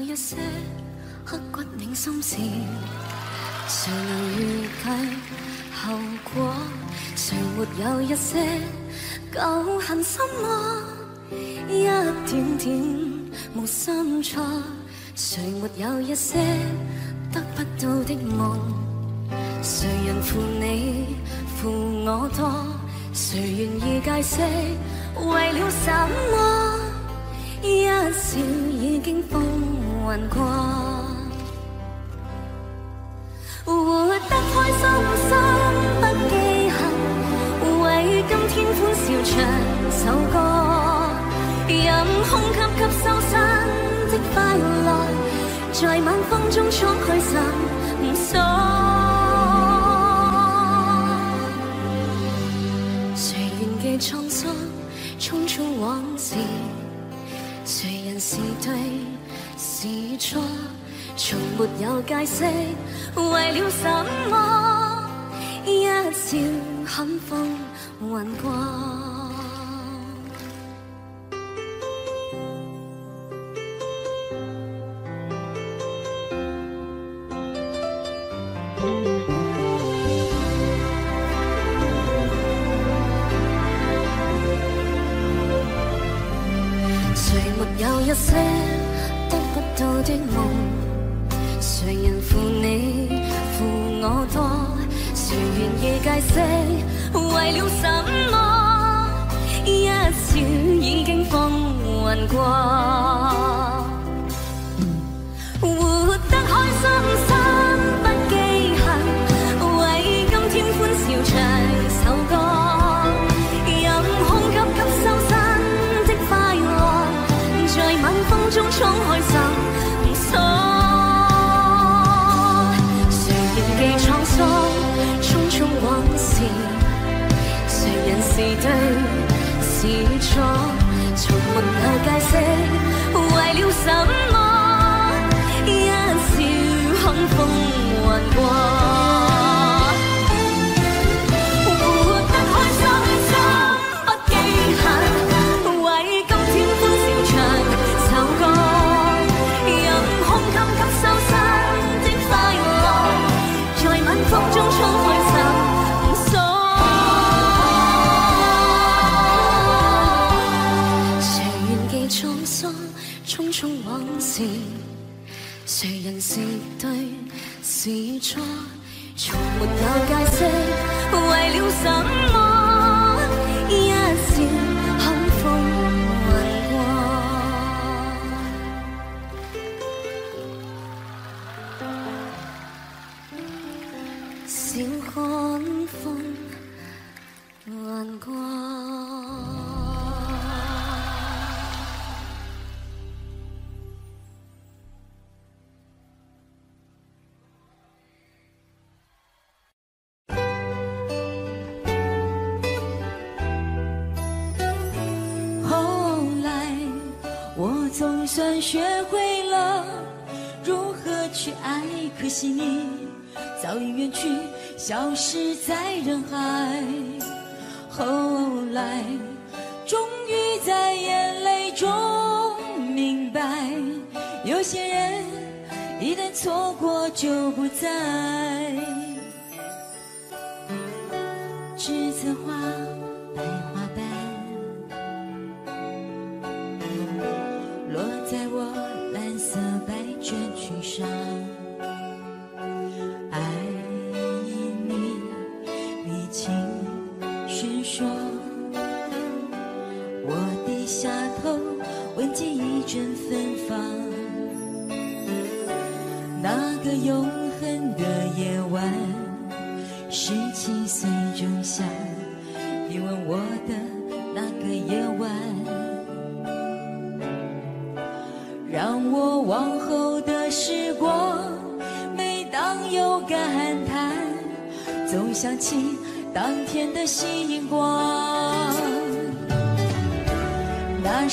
一些刻骨铭心事，谁能预计后果？谁没有一些旧恨心魔？一点点无心错，谁没有一些得不到的梦？谁人负你负我多？谁愿意解释为了什么？一笑已经风云过，活得开心心不记恨，为今天欢笑唱首歌。任空急急收山的快乐，在晚风中敞开心锁。谁愿记沧桑，匆匆往事？是对是错从没有解释为了什么一笑很风云过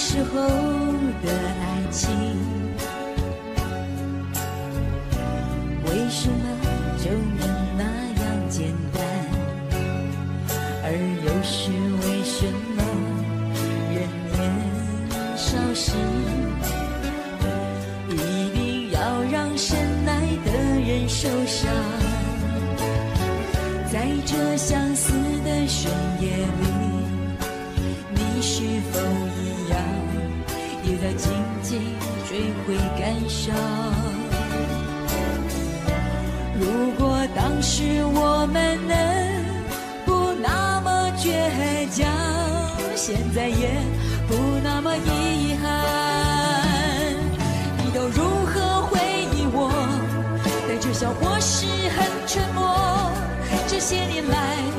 时候的爱情，为什么就能那样简单？而又是为什么人年少时，一定要让深爱的人受伤？在这相思的深夜里，你是否？谁会感伤？如果当时我们能不那么倔强，现在也不那么遗憾。你都如何回忆我？带着笑或是很沉默？这些年来。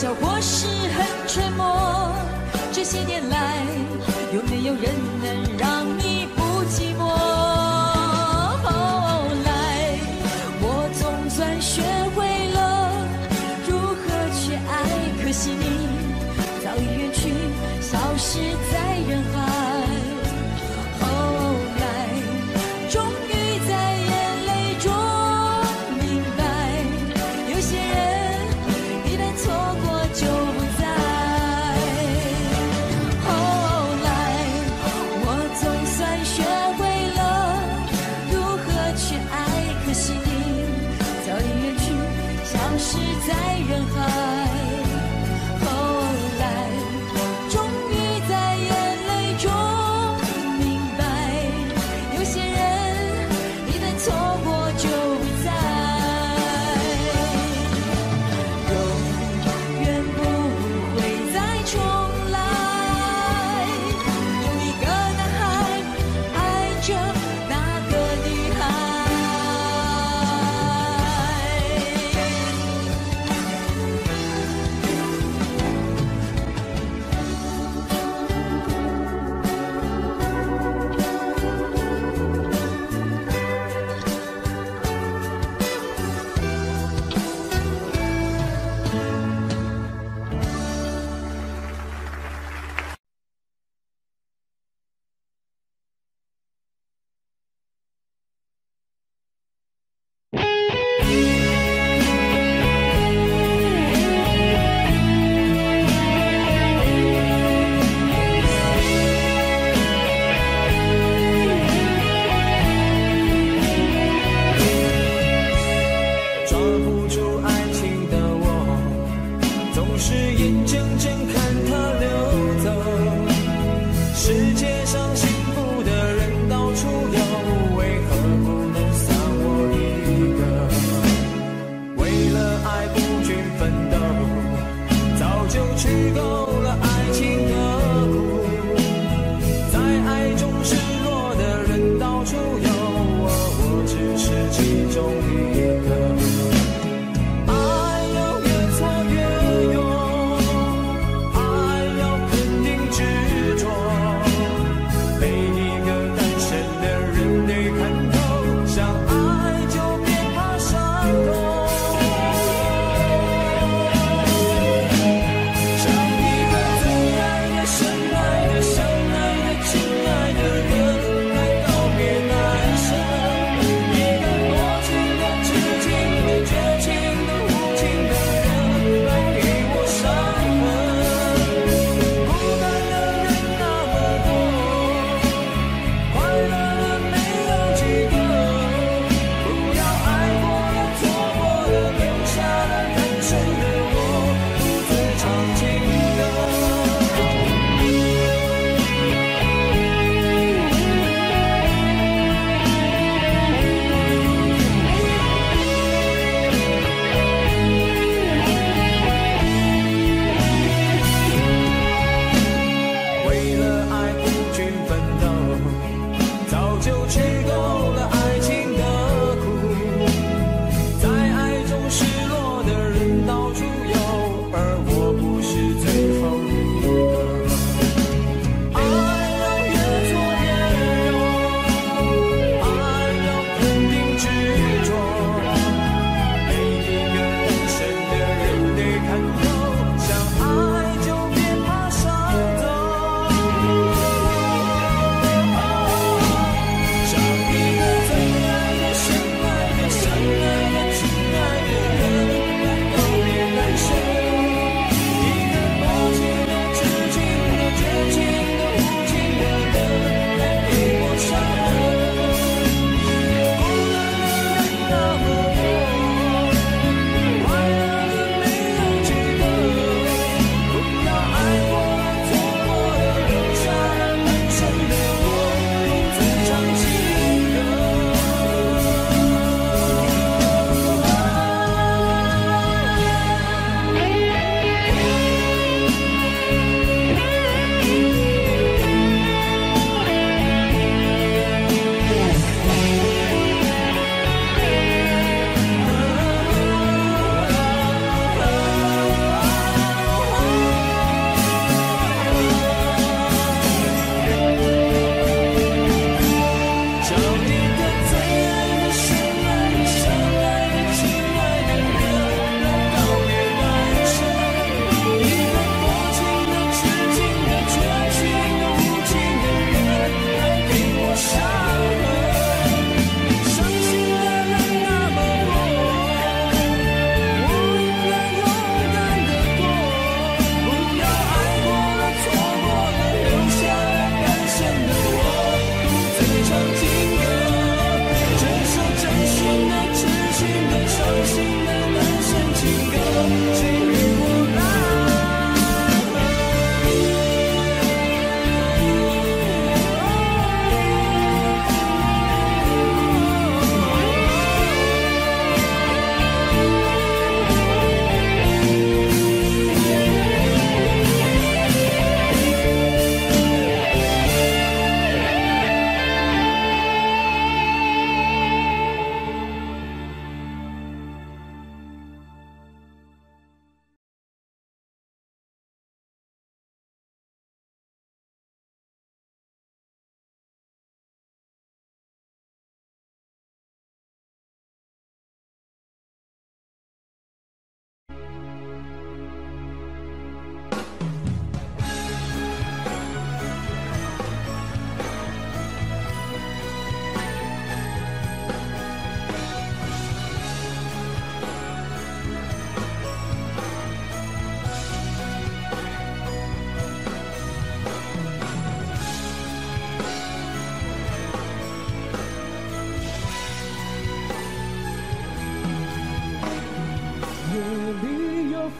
小伙子。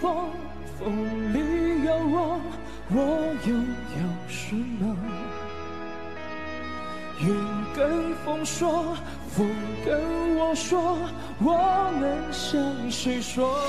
风风里有我，我又有什么？云跟风说，风跟我说，我能向谁说？